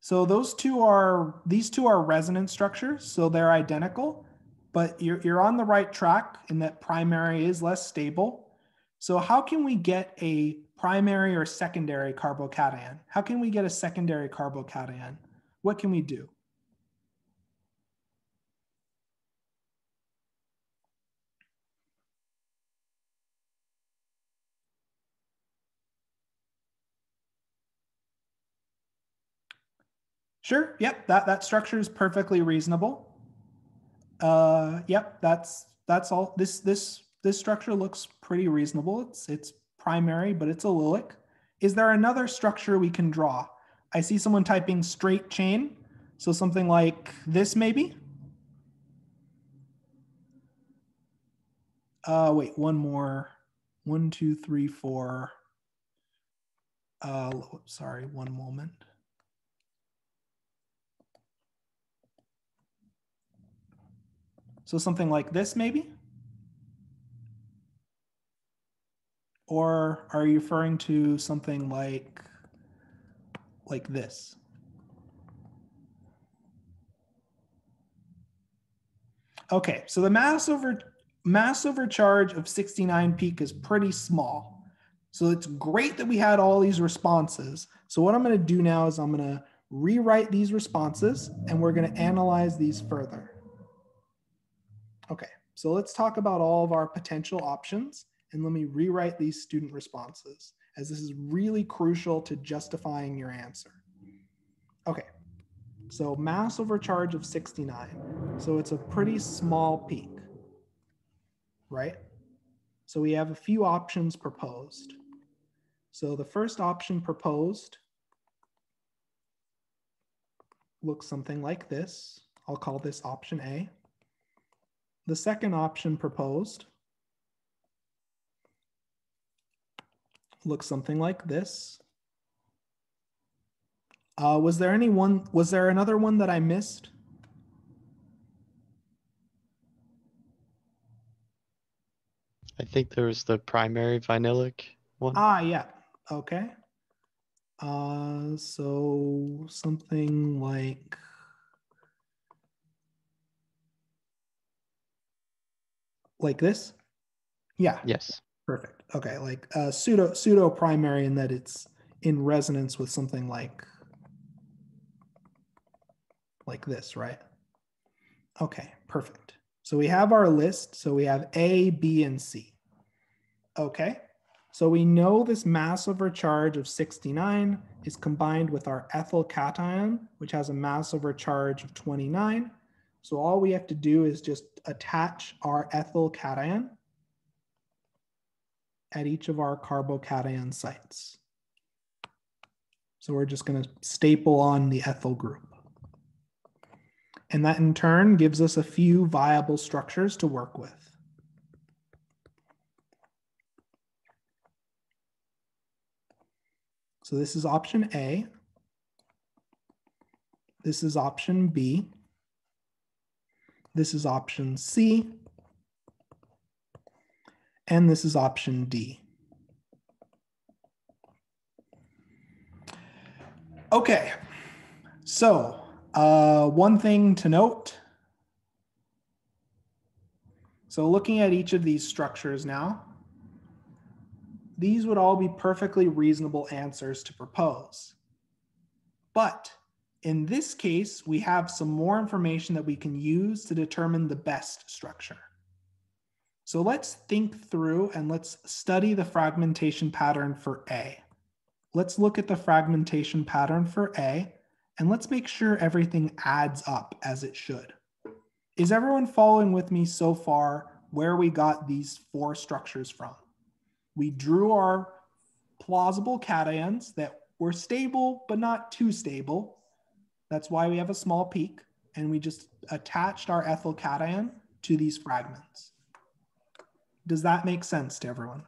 so those two are, these two are resonance structures, so they're identical, but you're, you're on the right track in that primary is less stable. So how can we get a primary or secondary carbocation? How can we get a secondary carbocation? What can we do? Sure. Yep. That that structure is perfectly reasonable. Uh, yep. That's that's all. This this this structure looks pretty reasonable. It's it's primary, but it's allylic. Is there another structure we can draw? I see someone typing straight chain. So something like this, maybe. Uh, wait, one more. One, two, three, four. Uh, sorry, one moment. So something like this, maybe? Or are you referring to something like, like this? Okay, so the mass over mass over charge of 69 peak is pretty small. So it's great that we had all these responses. So what I'm going to do now is I'm going to rewrite these responses and we're going to analyze these further. Okay, so let's talk about all of our potential options and let me rewrite these student responses as this is really crucial to justifying your answer. Okay, so mass over charge of 69. So it's a pretty small peak, right? So we have a few options proposed. So the first option proposed looks something like this. I'll call this option A. The second option proposed looks something like this. Uh, was there any one, was there another one that I missed? I think there was the primary vinylic one. Ah, yeah, okay. Uh, so something like like this? Yeah, Yes. perfect. Okay, like uh, pseudo pseudo primary in that it's in resonance with something like like this, right? Okay, perfect. So we have our list. So we have A, B, and C. Okay, so we know this mass over charge of 69 is combined with our ethyl cation, which has a mass over charge of 29. So all we have to do is just attach our ethyl cation at each of our carbocation sites. So we're just going to staple on the ethyl group. And that in turn gives us a few viable structures to work with. So this is option A. This is option B. This is option C. And this is option D. Okay, so uh, one thing to note. So looking at each of these structures now, these would all be perfectly reasonable answers to propose. But in this case, we have some more information that we can use to determine the best structure. So let's think through and let's study the fragmentation pattern for A. Let's look at the fragmentation pattern for A and let's make sure everything adds up as it should. Is everyone following with me so far where we got these four structures from? We drew our plausible cations that were stable, but not too stable. That's why we have a small peak. And we just attached our ethyl cation to these fragments. Does that make sense to everyone?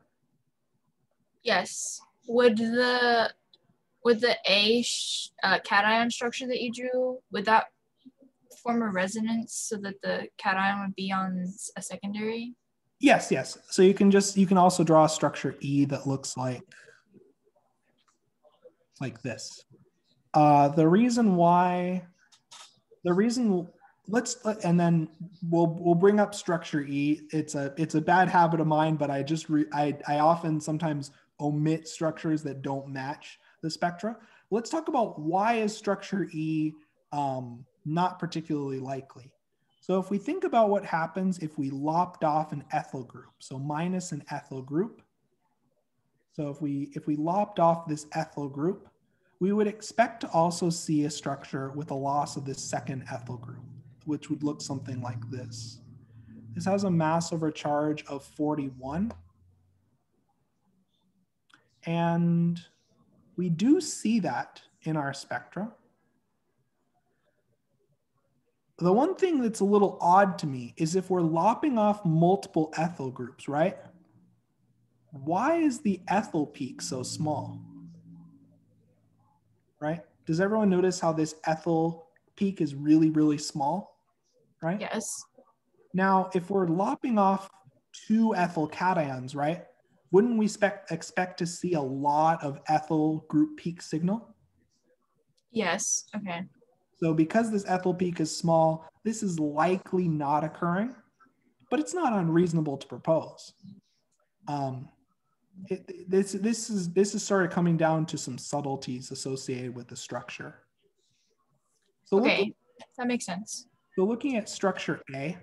Yes. Would the would the A uh, cation structure that you drew would that form a resonance so that the cation would be on a secondary? Yes, yes. So you can just you can also draw a structure E that looks like like this. Uh, the reason why the reason let's and then we'll we'll bring up structure E. It's a it's a bad habit of mine, but I just re, I I often sometimes omit structures that don't match the spectra. Let's talk about why is structure E um, not particularly likely. So if we think about what happens if we lopped off an ethyl group, so minus an ethyl group. So if we if we lopped off this ethyl group, we would expect to also see a structure with a loss of this second ethyl group, which would look something like this. This has a mass over charge of 41. And we do see that in our spectra. The one thing that's a little odd to me is if we're lopping off multiple ethyl groups, right? Why is the ethyl peak so small? Right? Does everyone notice how this ethyl peak is really, really small? Right? Yes. Now, if we're lopping off two ethyl cations, right? Wouldn't we expect, expect to see a lot of ethyl group peak signal? Yes. Okay. So because this ethyl peak is small, this is likely not occurring, but it's not unreasonable to propose. Um, it, this this is this is sort of coming down to some subtleties associated with the structure. So Okay, that makes sense. So looking at structure A,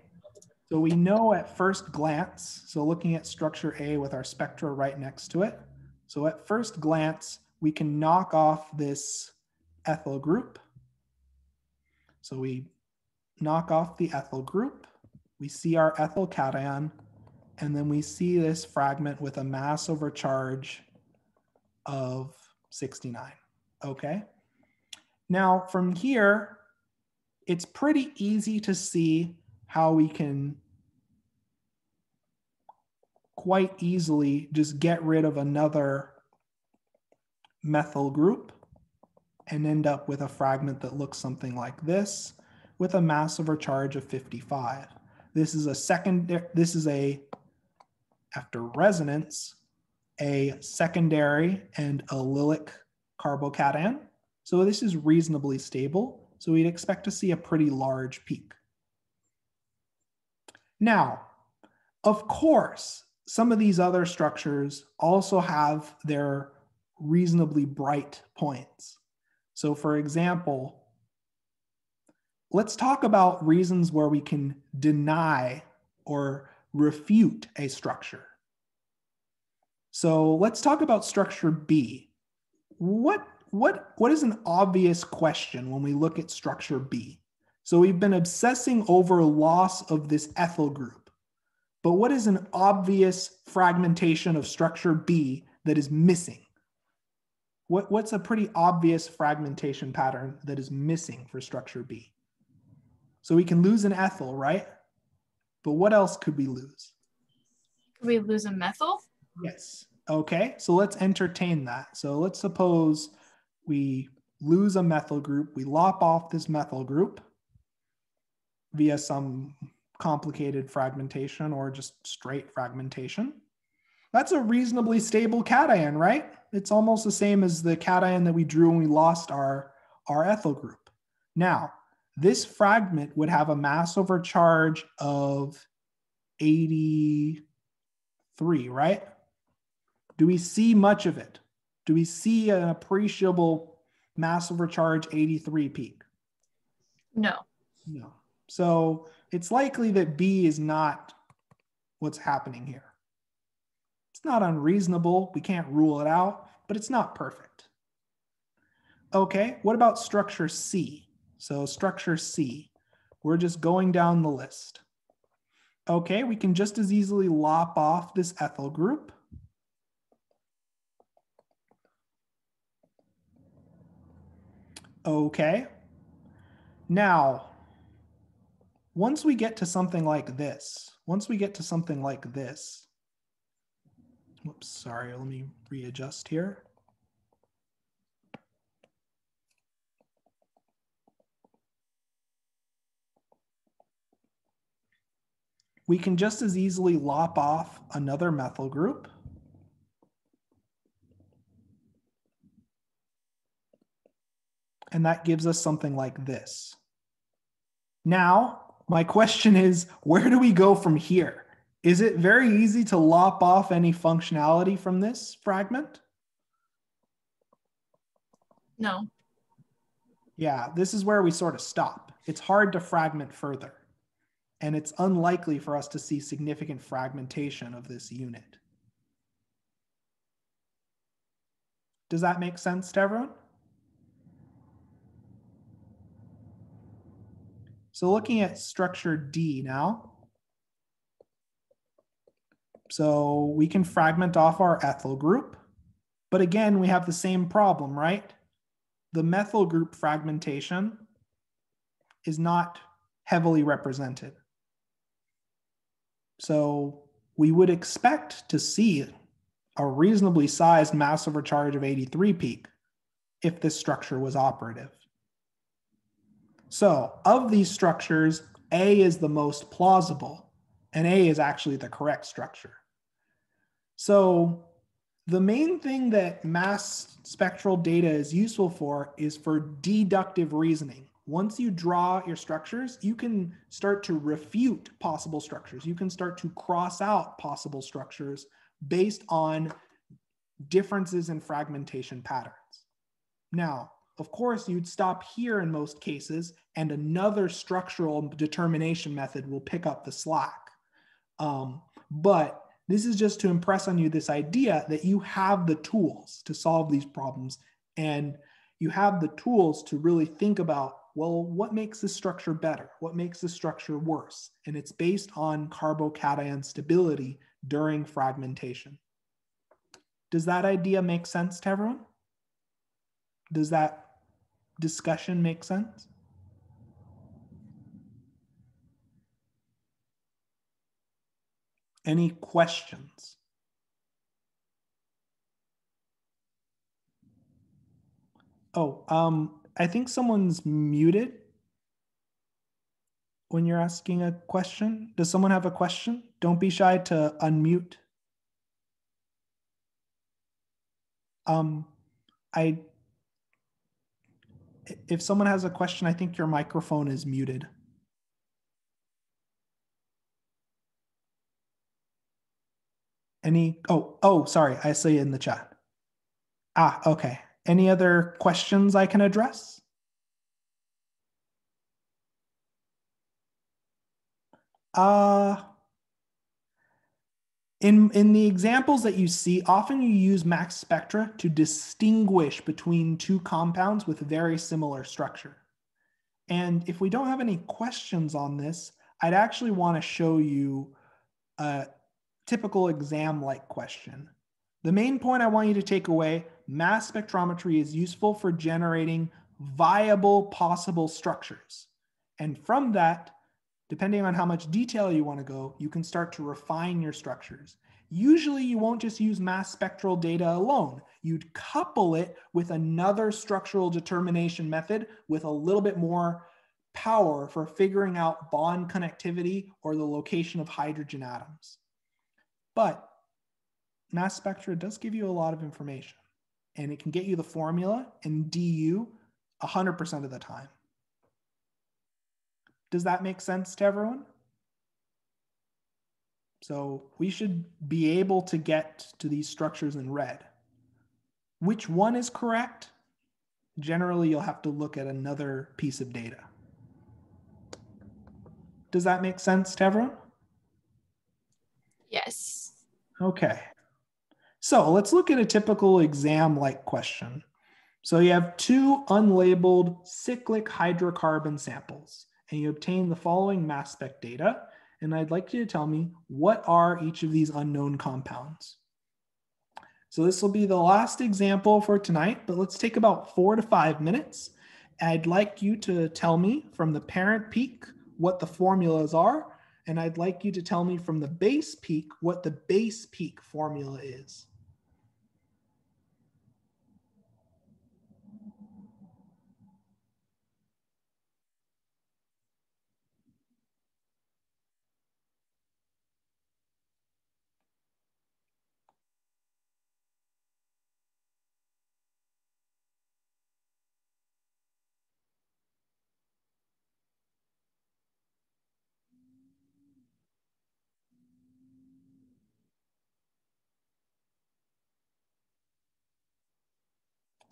so we know at first glance, so looking at structure A with our spectra right next to it. So at first glance, we can knock off this ethyl group. So we knock off the ethyl group. We see our ethyl cation, and then we see this fragment with a mass over charge of 69. Okay. Now from here, it's pretty easy to see how we can quite easily just get rid of another methyl group and end up with a fragment that looks something like this with a mass of over charge of 55. This is a second, this is a, after resonance, a secondary and allylic carbocation. So this is reasonably stable. So we'd expect to see a pretty large peak. Now, of course, some of these other structures also have their reasonably bright points. So for example, let's talk about reasons where we can deny or refute a structure. So let's talk about structure B. What, what, what is an obvious question when we look at structure B? So we've been obsessing over loss of this ethyl group. But what is an obvious fragmentation of structure B that is missing? What, what's a pretty obvious fragmentation pattern that is missing for structure B? So we can lose an ethyl, right? But what else could we lose? Could we lose a methyl? Yes. Okay, so let's entertain that. So let's suppose we lose a methyl group, we lop off this methyl group via some complicated fragmentation or just straight fragmentation. That's a reasonably stable cation, right? It's almost the same as the cation that we drew when we lost our, our ethyl group. Now, this fragment would have a mass over charge of 83, right? Do we see much of it? Do we see an appreciable mass over charge 83 peak? No. No. So it's likely that B is not what's happening here. It's not unreasonable. We can't rule it out, but it's not perfect. Okay, what about structure C? So structure C, we're just going down the list. Okay, we can just as easily lop off this ethyl group. Okay, now, once we get to something like this, once we get to something like this, whoops, sorry, let me readjust here. We can just as easily lop off another methyl group. And that gives us something like this. Now, my question is, where do we go from here? Is it very easy to lop off any functionality from this fragment? No. Yeah, this is where we sort of stop. It's hard to fragment further, and it's unlikely for us to see significant fragmentation of this unit. Does that make sense to everyone? So looking at structure D now. So we can fragment off our ethyl group, but again, we have the same problem, right? The methyl group fragmentation is not heavily represented. So we would expect to see a reasonably sized mass over charge of 83 peak if this structure was operative. So, of these structures, A is the most plausible, and A is actually the correct structure. So, the main thing that mass spectral data is useful for is for deductive reasoning. once you draw your structures, you can start to refute possible structures. You can start to cross out possible structures based on differences in fragmentation patterns. Now, of course, you'd stop here in most cases, and another structural determination method will pick up the slack. Um, but this is just to impress on you this idea that you have the tools to solve these problems, and you have the tools to really think about well, what makes this structure better? What makes this structure worse? And it's based on carbocation stability during fragmentation. Does that idea make sense to everyone? Does that discussion make sense? Any questions? Oh, um, I think someone's muted when you're asking a question. Does someone have a question? Don't be shy to unmute. Um, I, if someone has a question, I think your microphone is muted. Any, oh, oh, sorry, I see in the chat. Ah, okay. Any other questions I can address? Uh, in, in the examples that you see, often you use mass spectra to distinguish between two compounds with very similar structure. And if we don't have any questions on this, I'd actually want to show you a typical exam-like question. The main point I want you to take away, mass spectrometry is useful for generating viable possible structures. And from that, depending on how much detail you want to go, you can start to refine your structures. Usually you won't just use mass spectral data alone. You'd couple it with another structural determination method with a little bit more power for figuring out bond connectivity or the location of hydrogen atoms. But mass spectra does give you a lot of information and it can get you the formula and DU 100% of the time. Does that make sense to everyone? So we should be able to get to these structures in red. Which one is correct? Generally, you'll have to look at another piece of data. Does that make sense to everyone? Yes. Okay. So let's look at a typical exam-like question. So you have two unlabeled cyclic hydrocarbon samples and you obtain the following mass spec data. And I'd like you to tell me what are each of these unknown compounds. So this will be the last example for tonight, but let's take about four to five minutes. I'd like you to tell me from the parent peak what the formulas are, and I'd like you to tell me from the base peak what the base peak formula is.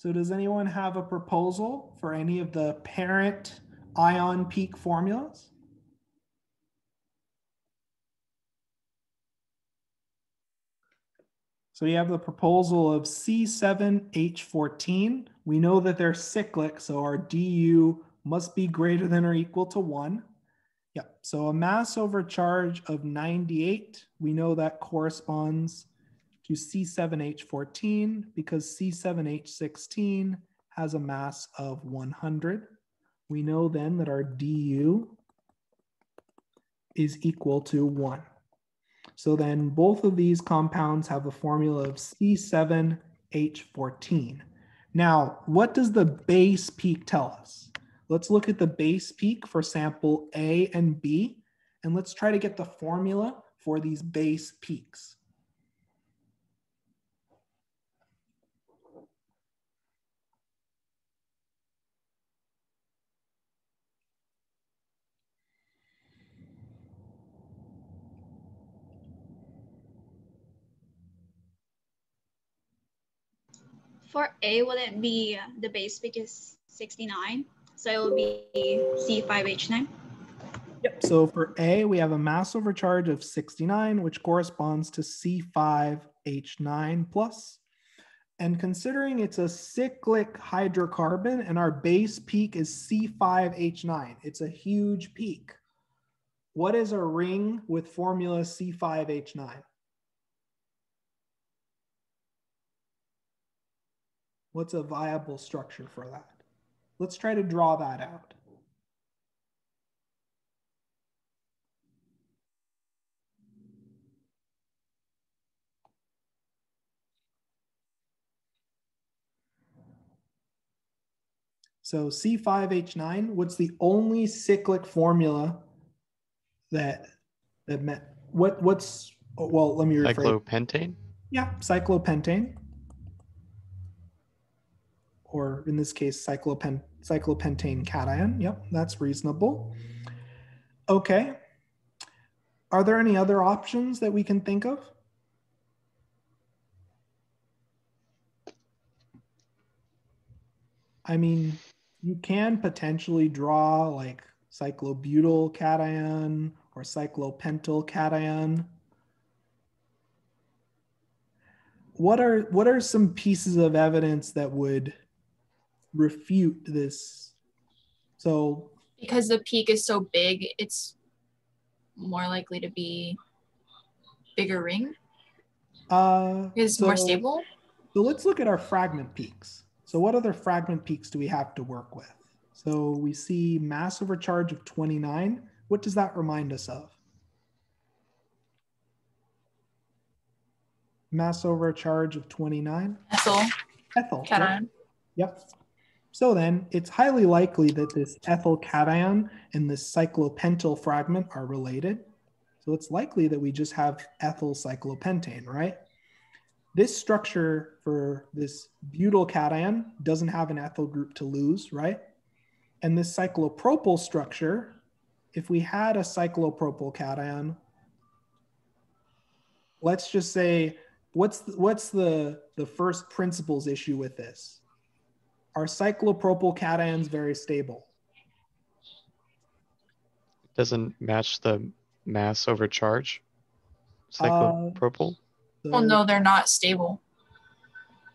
So does anyone have a proposal for any of the parent ion peak formulas? So you have the proposal of C7H14. We know that they're cyclic, so our DU must be greater than or equal to one. Yep, so a mass over charge of 98, we know that corresponds to C7H14 because C7H16 has a mass of 100. We know then that our DU is equal to 1. So then both of these compounds have the formula of C7H14. Now, what does the base peak tell us? Let's look at the base peak for sample A and B, and let's try to get the formula for these base peaks. For A, it be the base peak is 69? So it will be C5H9. Yep. So for A, we have a mass over charge of 69, which corresponds to C5H9 plus. And considering it's a cyclic hydrocarbon and our base peak is C5H9, it's a huge peak. What is a ring with formula C5H9? What's a viable structure for that? Let's try to draw that out. So C5H9, what's the only cyclic formula that that met what what's well let me rephrase. Cyclopentane? Yeah, cyclopentane. Or in this case, cyclopen cyclopentane cation. Yep, that's reasonable. Okay. Are there any other options that we can think of? I mean, you can potentially draw like cyclobutyl cation or cyclopentyl cation. What are what are some pieces of evidence that would refute this? So Because the peak is so big, it's more likely to be bigger ring. uh It's more stable. So let's look at our fragment peaks. So what other fragment peaks do we have to work with? So we see mass over charge of 29. What does that remind us of? Mass over charge of 29. Ethyl Ethyl. cation. Yep. So then it's highly likely that this ethyl cation and this cyclopentyl fragment are related. So it's likely that we just have ethyl cyclopentane, right? This structure for this butyl cation doesn't have an ethyl group to lose, right? And this cyclopropyl structure, if we had a cyclopropyl cation, let's just say, what's the, what's the the first principles issue with this? Are cyclopropyl cations very stable? Doesn't match the mass over charge? Uh, Cyclopropyl? Well, no, they're not stable.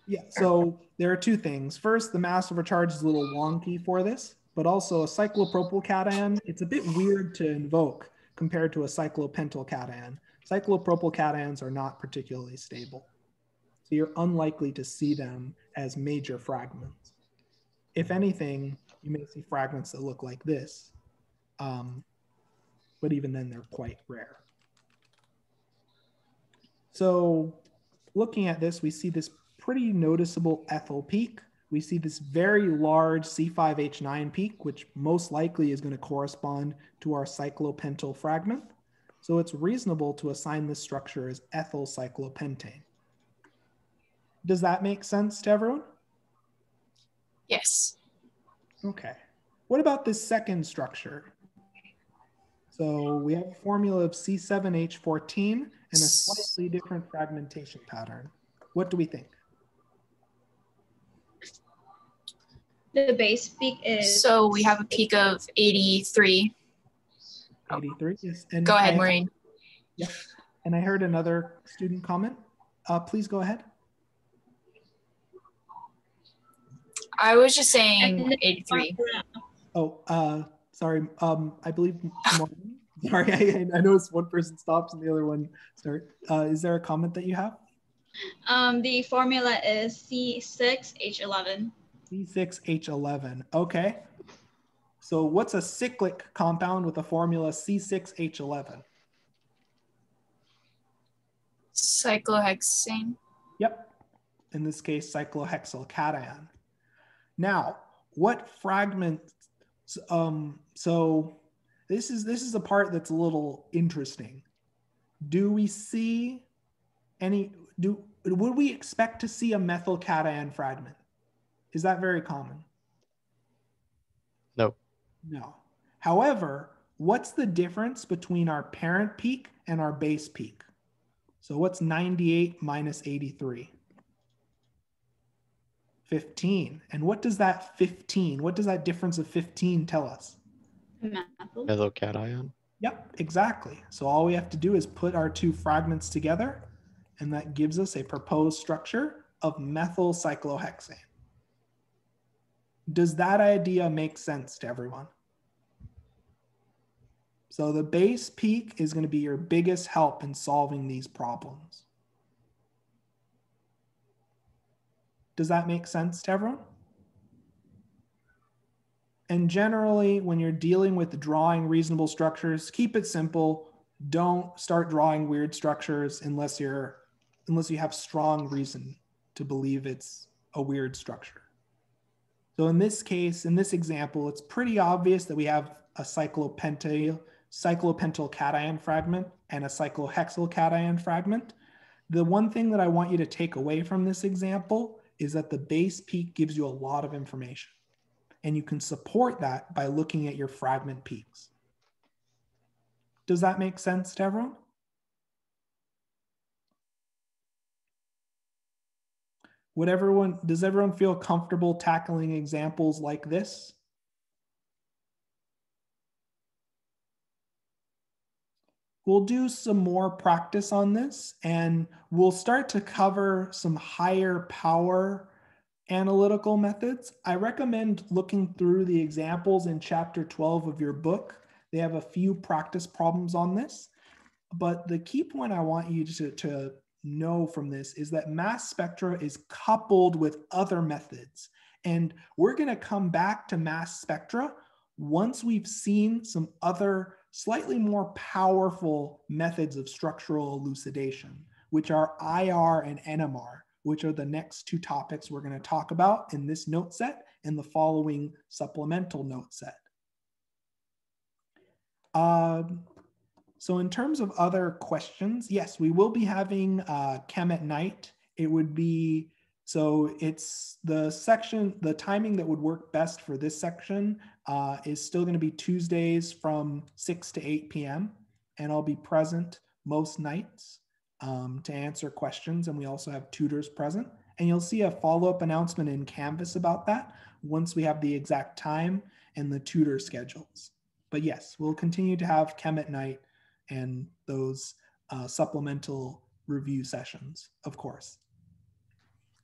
Yeah, so there are two things. First, the mass over charge is a little wonky for this, but also a cyclopropyl cation, it's a bit weird to invoke compared to a cyclopentyl cation. Cyclopropyl cations are not particularly stable. So you're unlikely to see them as major fragments. If anything, you may see fragments that look like this, um, but even then they're quite rare. So looking at this, we see this pretty noticeable ethyl peak. We see this very large C5H9 peak, which most likely is going to correspond to our cyclopentyl fragment. So it's reasonable to assign this structure as ethyl cyclopentane. Does that make sense to everyone? Yes. Okay. What about this second structure? So we have a formula of C7H14 and a slightly different fragmentation pattern. What do we think? The base peak is So we have a peak of 83. 83. Yes. And Go ahead, I- Maureen. And I heard another student comment. Uh, please go ahead. I was just saying 83. Oh, uh, sorry. Um, I believe. Maureen- sorry, I, I noticed one person stops and the other one start. Uh, is there a comment that you have? um the formula is C6H11. C6H11. Okay. So what's a cyclic compound with a formula C6H11? Cyclohexane. Yep. In this case, cyclohexyl cation. Now, what fragments? Um, so this is this is the part that's a little interesting. Do we see any? Do would we expect to see a methyl cation fragment? Is that very common? No. No. However, what's the difference between our parent peak and our base peak? So what's 98 minus 83? 15. And what does that 15, what does that difference of 15 tell us? Methyl. Methyl cation. Yep, exactly. So all we have to do is put our two fragments together, and that gives us a proposed structure of methyl cyclohexane. Does that idea make sense to everyone? So the base peak is going to be your biggest help in solving these problems. Does that make sense to everyone? And generally, when you're dealing with drawing reasonable structures, keep it simple. Don't start drawing weird structures unless you're unless you have strong reason to believe it's a weird structure. So in this case, in this example, it's pretty obvious that we have a cyclopentyl, cyclopentyl cation fragment and a cyclohexyl cation fragment. The one thing that I want you to take away from this example is that the base peak gives you a lot of information. And you can support that by looking at your fragment peaks. Does that make sense to everyone? Would everyone, does everyone feel comfortable tackling examples like this? We'll do some more practice on this and we'll start to cover some higher power analytical methods. I recommend looking through the examples in chapter 12 of your book. They have a few practice problems on this. But the key point I want you to, to know from this is that mass spectra is coupled with other methods. And we're going to come back to mass spectra once we've seen some other slightly more powerful methods of structural elucidation, which are IR and NMR, which are the next two topics we're going to talk about in this note set and the following supplemental note set. Um, so in terms of other questions, yes, we will be having uh, Chem at night. It would be, so it's the section, the timing that would work best for this section uh, is still gonna be Tuesdays from 6 to 8 p.m. And I'll be present most nights um, to answer questions. And we also have tutors present. And you'll see a follow-up announcement in Canvas about that once we have the exact time and the tutor schedules. But yes, we'll continue to have Chem at night and those uh, supplemental review sessions, of course.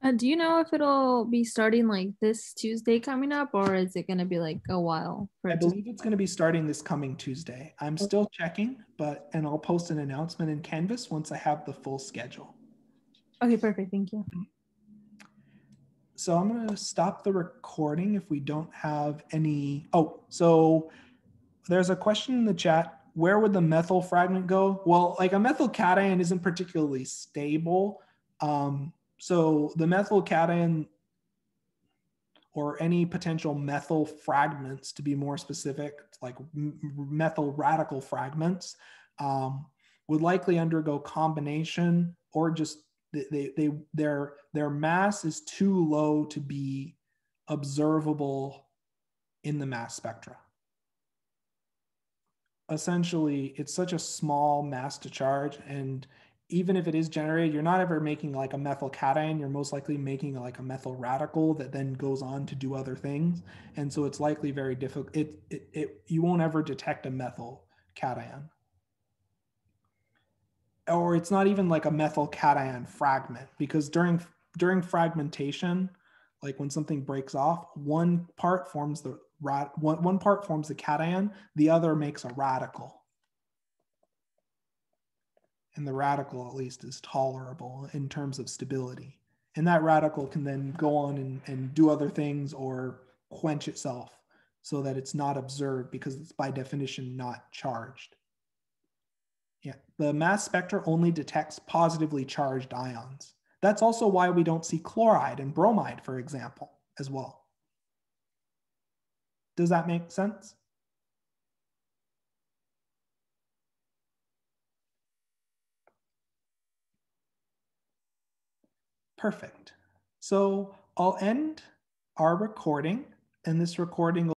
Uh, do you know if it'll be starting like this Tuesday coming up, or is it going to be like a while? For I it to- believe it's going to be starting this coming Tuesday. I'm still checking, but and I'll post an announcement in Canvas once I have the full schedule. Okay, perfect. Thank you. So I'm going to stop the recording if we don't have any. Oh, so there's a question in the chat. Where would the methyl fragment go? Well, like a methyl cation isn't particularly stable. Um, so the methyl cation or any potential methyl fragments, to be more specific, like methyl radical fragments, um, would likely undergo combination or just they, they, their their mass is too low to be observable in the mass spectra. Essentially, it's such a small mass to charge, and even if it is generated, you're not ever making like a methyl cation. You're most likely making like a methyl radical that then goes on to do other things, and so it's likely very difficult. It, it, it you won't ever detect a methyl cation or it's not even like a methyl cation fragment because during during fragmentation like when something breaks off one part forms the one, one part forms the cation the other makes a radical and the radical at least is tolerable in terms of stability and that radical can then go on and, and do other things or quench itself so that it's not observed because it's by definition not charged yeah, the mass spectra only detects positively charged ions. That's also why we don't see chloride and bromide, for example, as well. Does that make sense? Perfect. So I'll end our recording, and this recording